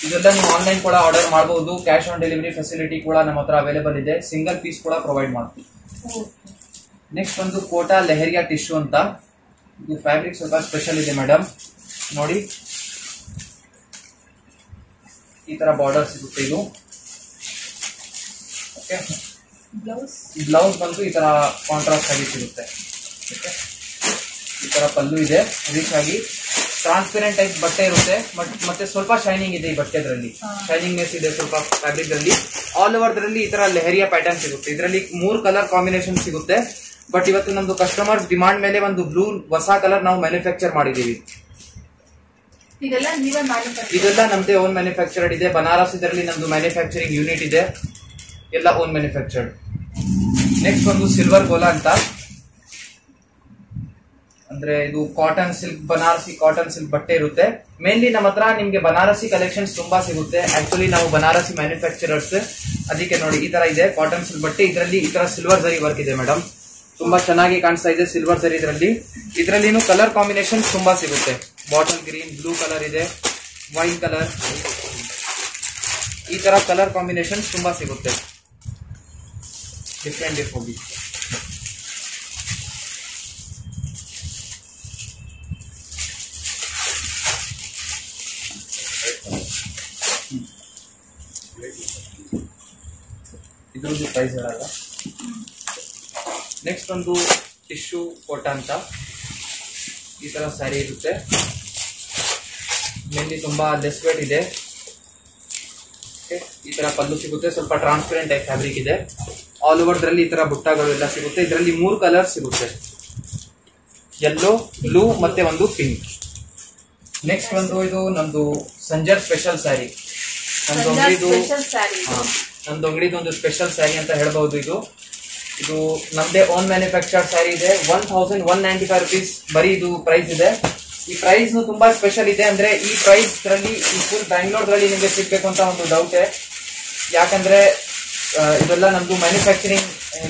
ಇದೆಲ್ಲ ನೀವು ಆನ್ಲೈನ್ ಕೂಡ ಆರ್ಡರ್ ಮಾಡಬಹುದು ಕ್ಯಾಶ್ ಆನ್ ಡೆಲಿವರಿ ಫೆಸಿಲಿಟಿ ಕೂಡ ನಮ್ಮ ಹತ್ರ ಅವೈಲೇಬಲ್ ಇದೆ. ಸಿಂಗಲ್ ಪೀಸ್ ಕೂಡ ಪ್ರೊವೈಡ್ ಮಾಡ್ತೀವಿ. ನೆಕ್ಸ್ಟ್ ಒಂದು ಕೋಟಾ ಲೆಹರಿಯಾ ಟಿಶ್ಯೂ ಅಂತ. ಇದು ಫ್ಯಾಬ್ರಿಕ್ ಸ್ವಲ್ಪ ಸ್ಪೆಷಲ್ ಇದೆ ಮೇಡಮ್ ನೋಡಿ. ಈ ತರ ಬಾರ್ಡರ್ ಸಿಗುತ್ತೆ ಇದು. ಓಕೆ ಬ್ಲೌಸ್ ಬ್ಲೌಸ್ ಬಂದು ಈ ತರ ಕಾಂಟ್ರಾಸ್ಟ್ ಆಗಿ ಸಿಗುತ್ತೆ. ಓಕೆ ಈ ತರ ಪಲ್ಲು ಇದೆ. ರಿಚ್ ಆಗಿ ಟ್ರಾನ್ಸ್ಪರೆಂಟ್ ಟೈಪ್ ಬಟ್ಟೆ ಇರುತ್ತೆ. ಬಟ್ ಮತ್ತೆ ಸ್ವಲ್ಪ ಶೈನಿಂಗ್ ಇದೆ ಈ ಬಟ್ಟೆದ್ರಲ್ಲಿ. ಶೈನಿಂಗ್ನೆಸ್ ಇದೆ ಸ್ವಲ್ಪ ಫ್ಯಾಬ್ರಿಕ್ ಅಲ್ಲಿ ಆಲ್ ಓವರ್ ಈ ತರ ಲೆಹರಿಯಾ ಪ್ಯಾಟರ್ನ್ ಸಿಗುತ್ತೆ. ಇದರಲ್ಲಿ ಮೂರ್ ಕಲರ್ ಕಾಂಬಿನೇಷನ್ ಸಿಗುತ್ತೆ. ಬಟ್ ಇವತ್ತು ನಮ್ದು ಕಸ್ಟಮರ್ಸ್ ಡಿಮಾಂಡ್ ಮೇಲೆ ಒಂದು ಬ್ಲೂ ಹೊಸ ಕಲರ್ ನಾವು ಮ್ಯಾನುಫ್ಯಾಕ್ಚರ್ ಮಾಡಿದೀವಿ ಇದೆಲ್ಲ ನಮ್ದೇ ಓನ್ ಮ್ಯಾನುಫ್ಯಾಕ್ಚರ್ಡ್ ಇದೆ. ಬನಾರಸ್ ಇದರಲ್ಲಿ ನಮ್ದು ಮ್ಯಾನುಫ್ಯಾಕ್ಚರಿಂಗ್ ಯೂನಿಟ್ ಇದೆ. ಎಲ್ಲ ಓನ್ ಮ್ಯಾನುಫ್ಯಾಕ್ಚರ್ಡ್ ನೆಕ್ಸ್ಟ್ ಒಂದು ಸಿಲ್ವರ್ ಗೋಲ ಅಂತ. ಅಂದ್ರೆ ಇದು cotton silk Banarasi cotton silk ಬಟ್ಟೆ ಇರುತ್ತೆ. ಮೇನ್ಲಿ ನಮ್ಮ ಹತ್ರ ನಿಮ್ಗೆ ಬನಾರಸಿ ಕಲೆಕ್ಷನ್ಸ್ ತುಂಬಾ ಸಿಗುತ್ತೆ. ಆಕ್ಚುಲಿ ನಾವು ಬನಾರಸಿ ಮ್ಯಾನುಫ್ಯಾಕ್ಚರರ್ಸ್ ಅದಕ್ಕೆ ನೋಡಿ ಈ ತರ ಇದೆ. ಕಾಟನ್ ಸಿಲ್ಕ್ ಬಟ್ಟೆ. ಇದರಲ್ಲಿ ಈ ತರ ಸಿಲ್ವರ್ ಜರಿ ವರ್ಕ್ ಇದೆ ಮೇಡಮ್ ತುಂಬಾ ಚೆನ್ನಾಗಿ ಕಾಣಿಸ್ತಾ ಇದೆ ಸಿಲ್ವರ್ ಜರಿ ಇದರಲ್ಲಿ. ಇದರಲ್ಲಿನೂ ಕಲರ್ ಕಾಂಬಿನೇಷನ್ ತುಂಬಾ ಸಿಗುತ್ತೆ. ಬಾಟಲ್ ಗ್ರೀನ್ ಬ್ಲೂ ಕಲರ್ ಇದೆ ವೈನ್ ಕಲರ್ ಈ ತರ ಕಲರ್ ಕಾಂಬಿನೇಷನ್ ತುಂಬಾ ಸಿಗುತ್ತೆ. ಡಿಫ್ರೆಂಟ್ ಡಿಫ್ರೆಂಟ್ ಇದ್ರದ್ದು ಪ್ರೈಸ್ ಹೇಳಲ್ಲ? ನೆಕ್ಸ್ಟ್ ಒಂದು ಟಿಶ್ಯೂ ಕೋಟ ಅಂತ. ಈ ಥರ ಸ್ಯಾರಿ ಇರುತ್ತೆ. ಮೆಹಂದಿ ತುಂಬ ಲೆಸ್ ವೇಟ್ ಇದೆ. ಈ ಥರ ಪಲ್ಲು ಸಿಗುತ್ತೆ. ಸ್ವಲ್ಪ ಟ್ರಾನ್ಸ್ಪರೆಂಟ್ ಆಗಿ ಫ್ಯಾಬ್ರಿಕ್ ಇದೆ. ಆಲ್ ಓವರ್ ದ್ರಲ್ಲಿ ಈ ಥರ ಬುಟ್ಟಗಳು ಎಲ್ಲ ಸಿಗುತ್ತೆ. ಇದರಲ್ಲಿ ಮೂರು ಕಲರ್ ಸಿಗುತ್ತೆ. ಯೆಲ್ಲೋ ಬ್ಲೂ ಮತ್ತೆ ಒಂದು ಪಿಂಕ್ ನೆಕ್ಸ್ಟ್ ಬಂದು ಇದು ನಮ್ದು ಸಂಜರ್ ಸ್ಪೆಷಲ್ ಸ್ಯಾರಿ ನಮ್ದು ಅಂಗಡಿದು ಹಾ, ನಮ್ದು ಅಂಗಡಿದು ಒಂದು ಸ್ಪೆಷಲ್ ಸ್ಯಾರಿ ಅಂತ ಹೇಳ್ಬೋದು ಇದು. ಇದು ನಮ್ದೇ ಓನ್ ಮ್ಯಾನುಫ್ಯಾಕ್ಚರ್ಡ್ ಸ್ಯಾರಿ ಇದೆ. One thousand one ninety five rupees ಬರೀ ಇದು ಪ್ರೈಸ್ ಇದೆ. ಈ ಪ್ರೈಸ್ ತುಂಬಾ ಸ್ಪೆಷಲ್ ಇದೆ ಅಂದ್ರೆ ಈ ಪ್ರೈಸ್ ರಲ್ಲಿ ಈ ಫುಲ್ ಬ್ಯಾಂಗ್ಳೂರ್ದಲ್ಲಿ ನಿಮಗೆ ಸಿಗ್ಬೇಕು ಅಂತ ಒಂದು ಡೌಟ್ ಯಾಕಂದ್ರೆ ಇದೆಲ್ಲ ನಮ್ದು ಮ್ಯಾನುಫ್ಯಾಕ್ಚರಿಂಗ್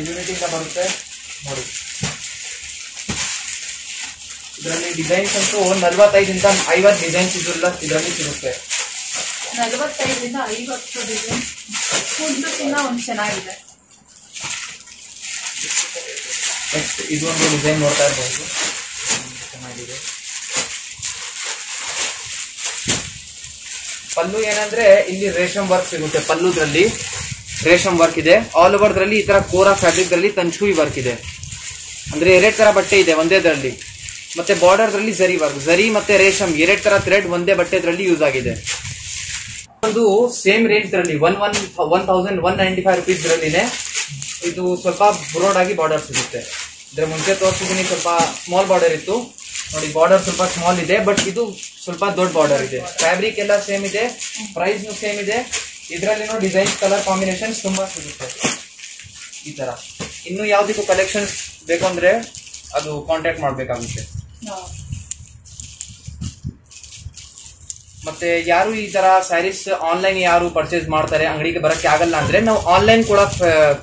ಯೂನಿಟ್ ಇಂದ ಬರುತ್ತೆ. ನೋಡಿ. ಇದರಲ್ಲಿ ಡಿಸೈನ್ಸ್ ಅಂತೂ ನಲ್ವತ್ತೈದಿಂದ ಐವತ್ತು ಡಿಸೈನ್ಸ್ ಇದೆಲ್ಲ ಇದರಲ್ಲಿ ಸಿಗುತ್ತೆ. ನಲವತ್ತೈದರಿಂದ ಐವತ್ತು ಡಿಸೈನ್ಸ್ ಒಂದು ಚೆನ್ನಾಗಿದೆ. ನೆಕ್ಸ್ಟ್ ಇದು ಒಂದು ಡಿಸೈನ್ ನೋಡ್ತಾ ಇರಬಹುದು ಚೆನ್ನಾಗಿದೆ ಪಲ್ಲು ಏನಂದ್ರೆ ಇಲ್ಲಿ ರೇಷಮ್ ವರ್ಕ್ ಸಿಗುತ್ತೆ ಪಲ್ಲುದ್ರಲ್ಲಿ. ರೇಷಮ್ ವರ್ಕ್ ಇದೆ. ಆಲ್ ಓವರ್ ದ್ರಲ್ಲಿ ಈ ತರ ಕೋರಾ ಫ್ಯಾಬ್ರಿಕ್ ತಂಚೂರಿ ವರ್ಕ್ ಇದೆ. ಅಂದ್ರೆ ಎರಡ್ ತರ ಬಟ್ಟೆ ಇದೆ ಒಂದೇದ್ರಲ್ಲಿ ಮತ್ತೆ ಬಾರ್ಡರ್ ಝರಿ ವರ್ಕ್ ಝರಿ ಮತ್ತೆ ರೇಷಮ್ ಎರಡ್ ತರ ಥ್ರೆಡ್ ಒಂದೇ ಬಟ್ಟೆದ್ರಲ್ಲಿ ಯೂಸ್ ಆಗಿದೆ. ಒಂದು ಸೇಮ್ ರೇಂಜ್ ಅಲ್ಲಿ one one one thousand one ninety five rupees ಇದು ಸ್ವಲ್ಪ ಬ್ರೋಡ್ ಆಗಿ ಬಾರ್ಡರ್ ಸಿಗುತ್ತೆ. ಇದರ ಮುಂಚೆ ತೋರಿಸಿದೀನಿ, ಸ್ವಲ್ಪ ಸ್ಮಾಲ್ ಬಾರ್ಡರ್ ಇತ್ತು. ನೋಡಿ ಬಾರ್ಡರ್ ಸ್ವಲ್ಪ ಸ್ಮಾಲ್ ಇದೆ ಬಟ್ ಇದು ಸ್ವಲ್ಪ ದೊಡ್ಡ ಬಾರ್ಡರ್ ಇದೆ. ಫ್ಯಾಬ್ರಿಕ್ ಎಲ್ಲ ಸೇಮ್ ಇದೆ ಪ್ರೈಸ್ ಸೇಮ್ ಇದೆ. ಇದರಲ್ಲಿನೂ ಡಿಸೈನ್ಸ್ ಕಲರ್ ಕಾಂಬಿನೇಷನ್ಸ್ ತುಂಬಾ ಸಿಗುತ್ತೆ. ಈ ತರ. ಇನ್ನು ಯಾವುದಕ್ಕೂ ಕಲೆಕ್ಷನ್ಸ್ ಬೇಕು ಅಂದರೆ ಅದು ಕಾಂಟ್ಯಾಕ್ಟ್ ಮಾಡ್ಬೇಕಾಗುತ್ತೆ. ಮತ್ತೆ ಯಾರು ಈ ತರ ಸ್ಯಾರೀಸ್ ಆನ್ಲೈನ್ ಯಾರು ಪರ್ಚೇಸ್ ಮಾಡ್ತಾರೆ, ಅಂಗಡಿಗೆ ಬರಕ್ಕೆ ಆಗಲ್ಲ ಅಂದ್ರೆ ನಾವು ಆನ್ಲೈನ್ ಕೂಡ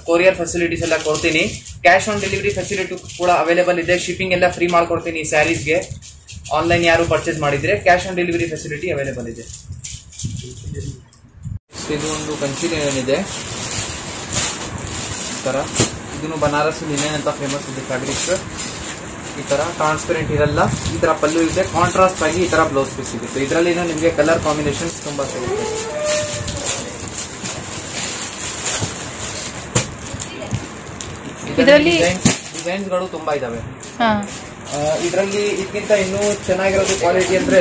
ಕೊರಿಯರ್ ಫೆಸಿಲಿಟೀಸ್ ಎಲ್ಲ ಕೊಡ್ತೀನಿ. ಕ್ಯಾಶ್ ಆನ್ ಡೆಲಿವರಿ ಫೆಸಿಲಿಟಿ ಕೂಡ ಅವೈಲೇಬಲ್ ಇದೆ. ಶಿಪ್ಪಿಂಗ್ ಎಲ್ಲ ಫ್ರೀ ಮಾಡ್ಕೊಡ್ತೀನಿ ಈ ಸ್ಯಾರೀಸ್ಗೆ ಆನ್ಲೈನ್ ಯಾರು ಪರ್ಚೇಸ್ ಮಾಡಿದ್ರೆ cash on delivery facility available ಇದೆ. ಇದು ಒಂದು ಕಂಚಿ ಇದೆ ಈ ತರ. ಇದನ್ನು ಬನಾರಸ್ ಲಿನೇನ್ ಅಂತ ಫೇಮಸ್ ಇದೆ ಫ್ಯಾಬ್ರಿಕ್ಸ್ ಈ ತರ ಟ್ರಾನ್ಸ್ಪರೆಂಟ್ ಇರಲ್ಲ ಈ ತರ ಪಲ್ಲು ಇದೆ ಕಾಂಟ್ರಾಸ್ಟ್ ಆಗಿ ಈ ತರ ಬ್ಲೌಸ್ ಪೀಸ್ ಸಿಗುತ್ತೆ ಇದರಲ್ಲಿ ನಿಮಗೆ ಕಲರ್ ಕಾಂಬಿನೇಷನ್ಸ್ ತುಂಬಾ ಸಿಗುತ್ತೆ. ಇದರಲ್ಲಿ ಡಿಸೈನ್ಸ್ಗಳು ತುಂಬಾ ಇದಾವೆ. ಇದರಲ್ಲಿ ಇದಕ್ಕಿಂತ ಇನ್ನೂ ಚೆನ್ನಾಗಿರೋದು ಕ್ವಾಲಿಟಿ ಅಂದ್ರೆ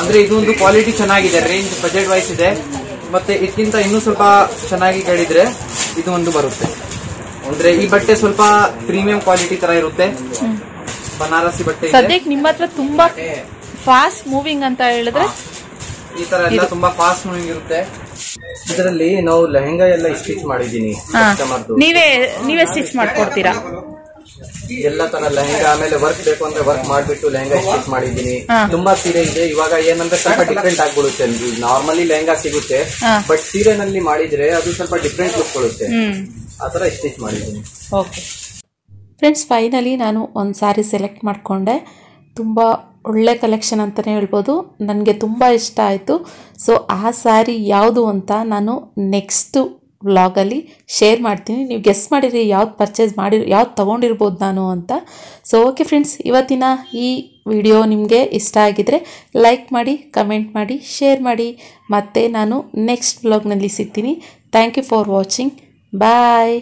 ಅಂದ್ರೆ ಇದೊಂದು ಕ್ವಾಲಿಟಿ ಚೆನ್ನಾಗಿದೆ ರೇಂಜ್ ಬಜೆಟ್ ವೈಸ್ ಇದೆ. ಮತ್ತೆ ಇದಕ್ಕಿಂತ ಇನ್ನೂ ಸ್ವಲ್ಪ ಚೆನ್ನಾಗಿ ಕೇಳಿದ್ರೆ ಇದು ಒಂದು ಬರುತ್ತೆ. ಅಂದ್ರೆ ಈ ಬಟ್ಟೆ ಸ್ವಲ್ಪ ಪ್ರೀಮಿಯಂ ಕ್ವಾಲಿಟಿ ತರ ಇರುತ್ತೆ. ಬನಾರಸಿ ಬಟ್ಟೆ ಸದ್ಯಕ್ಕೆ ನಿಮ್ಮ ಹತ್ರ ತುಂಬಾ ಫಾಸ್ಟ್ ಮೂವಿಂಗ್ ಅಂತ ಹೇಳಿದ್ರೆ ಈ ತರ ಎಲ್ಲ ತುಂಬಾ ಫಾಸ್ಟ್ ಮೂವಿಂಗ್ ಇರುತ್ತೆ. ಇದರಲ್ಲಿ ನಾವು ಲೆಹೆಂಗಾ ಎಲ್ಲ ಸ್ಟಿಚ್ ಮಾಡಿದೀನಿ. ನೀವೇ ನೀವೇ ಸ್ಟಿಚ್ ಮಾಡ್ಕೊಡ್ತೀರಾ? ಎಲ್ಲ ತರ ಲೆಹೆಂಗಾ ಆಮೇಲೆ ವರ್ಕ್ ಬೇಕು ಅಂದ್ರೆ ವರ್ಕ್ ಮಾಡ್ಬಿಟ್ಟು ಲೆಹಂಗಾ ಸ್ಟಿಚ್ ಮಾಡಿದೀನಿ ತುಂಬಾ ಸೀರೆ ಇದೆ. ಇವಾಗ ಏನಂದ್ರೆ ಸ್ವಲ್ಪ ಡಿಫ್ರೆಂಟ್ ಆಗ್ಬಿಡುತ್ತೆ ನಾರ್ಮಲಿ ಲೆಹಂಗಾ ಸಿಗುತ್ತೆ. ಬಟ್ ಸೀರೆನಲ್ಲಿ ಮಾಡಿದ್ರೆ ಅದು ಸ್ವಲ್ಪ ಡಿಫ್ರೆಂಟ್ ಲುಕ್ ಕೊಡುತ್ತೆ. ಆತರ ಸ್ಟಿಚ್ ಮಾಡಿದೀನಿ ಓಕೆ ಫ್ರೆಂಡ್ಸ್ ಫೈನಲಿ ನಾನು ಒಂದು ಸ್ಯಾರಿ ಸೆಲೆಕ್ಟ್ ಮಾಡಿಕೊಂಡೆ. ತುಂಬ ಒಳ್ಳೆ ಕಲೆಕ್ಷನ್ ಅಂತಲೇ ಹೇಳ್ಬೋದು. ನನಗೆ ತುಂಬ ಇಷ್ಟ ಆಯಿತು. ಸೊ ಆ ಸ್ಯಾರಿ ಯಾವುದು ಅಂತ ನಾನು ನೆಕ್ಸ್ಟು ವ್ಲಾಗಲ್ಲಿ ಶೇರ್ ಮಾಡ್ತೀನಿ. ನೀವು ಗೆಸ್ ಮಾಡಿರಿ ಯಾವ್ದು ಪರ್ಚೇಸ್ ಮಾಡಿ, ಯಾವ್ದು ತೊಗೊಂಡಿರ್ಬೋದು ನಾನು ಅಂತ. ಸೊ ಓಕೆ ಫ್ರೆಂಡ್ಸ್ ಇವತ್ತಿನ ಈ ವಿಡಿಯೋ ನಿಮಗೆ ಇಷ್ಟ ಆಗಿದರೆ ಲೈಕ್ ಮಾಡಿ ಕಮೆಂಟ್ ಮಾಡಿ ಶೇರ್ ಮಾಡಿ. ಮತ್ತು ನಾನು ನೆಕ್ಸ್ಟ್ ವ್ಲಾಗ್ನಲ್ಲಿ ಸಿಗ್ತೀನಿ. Thank you for watching bye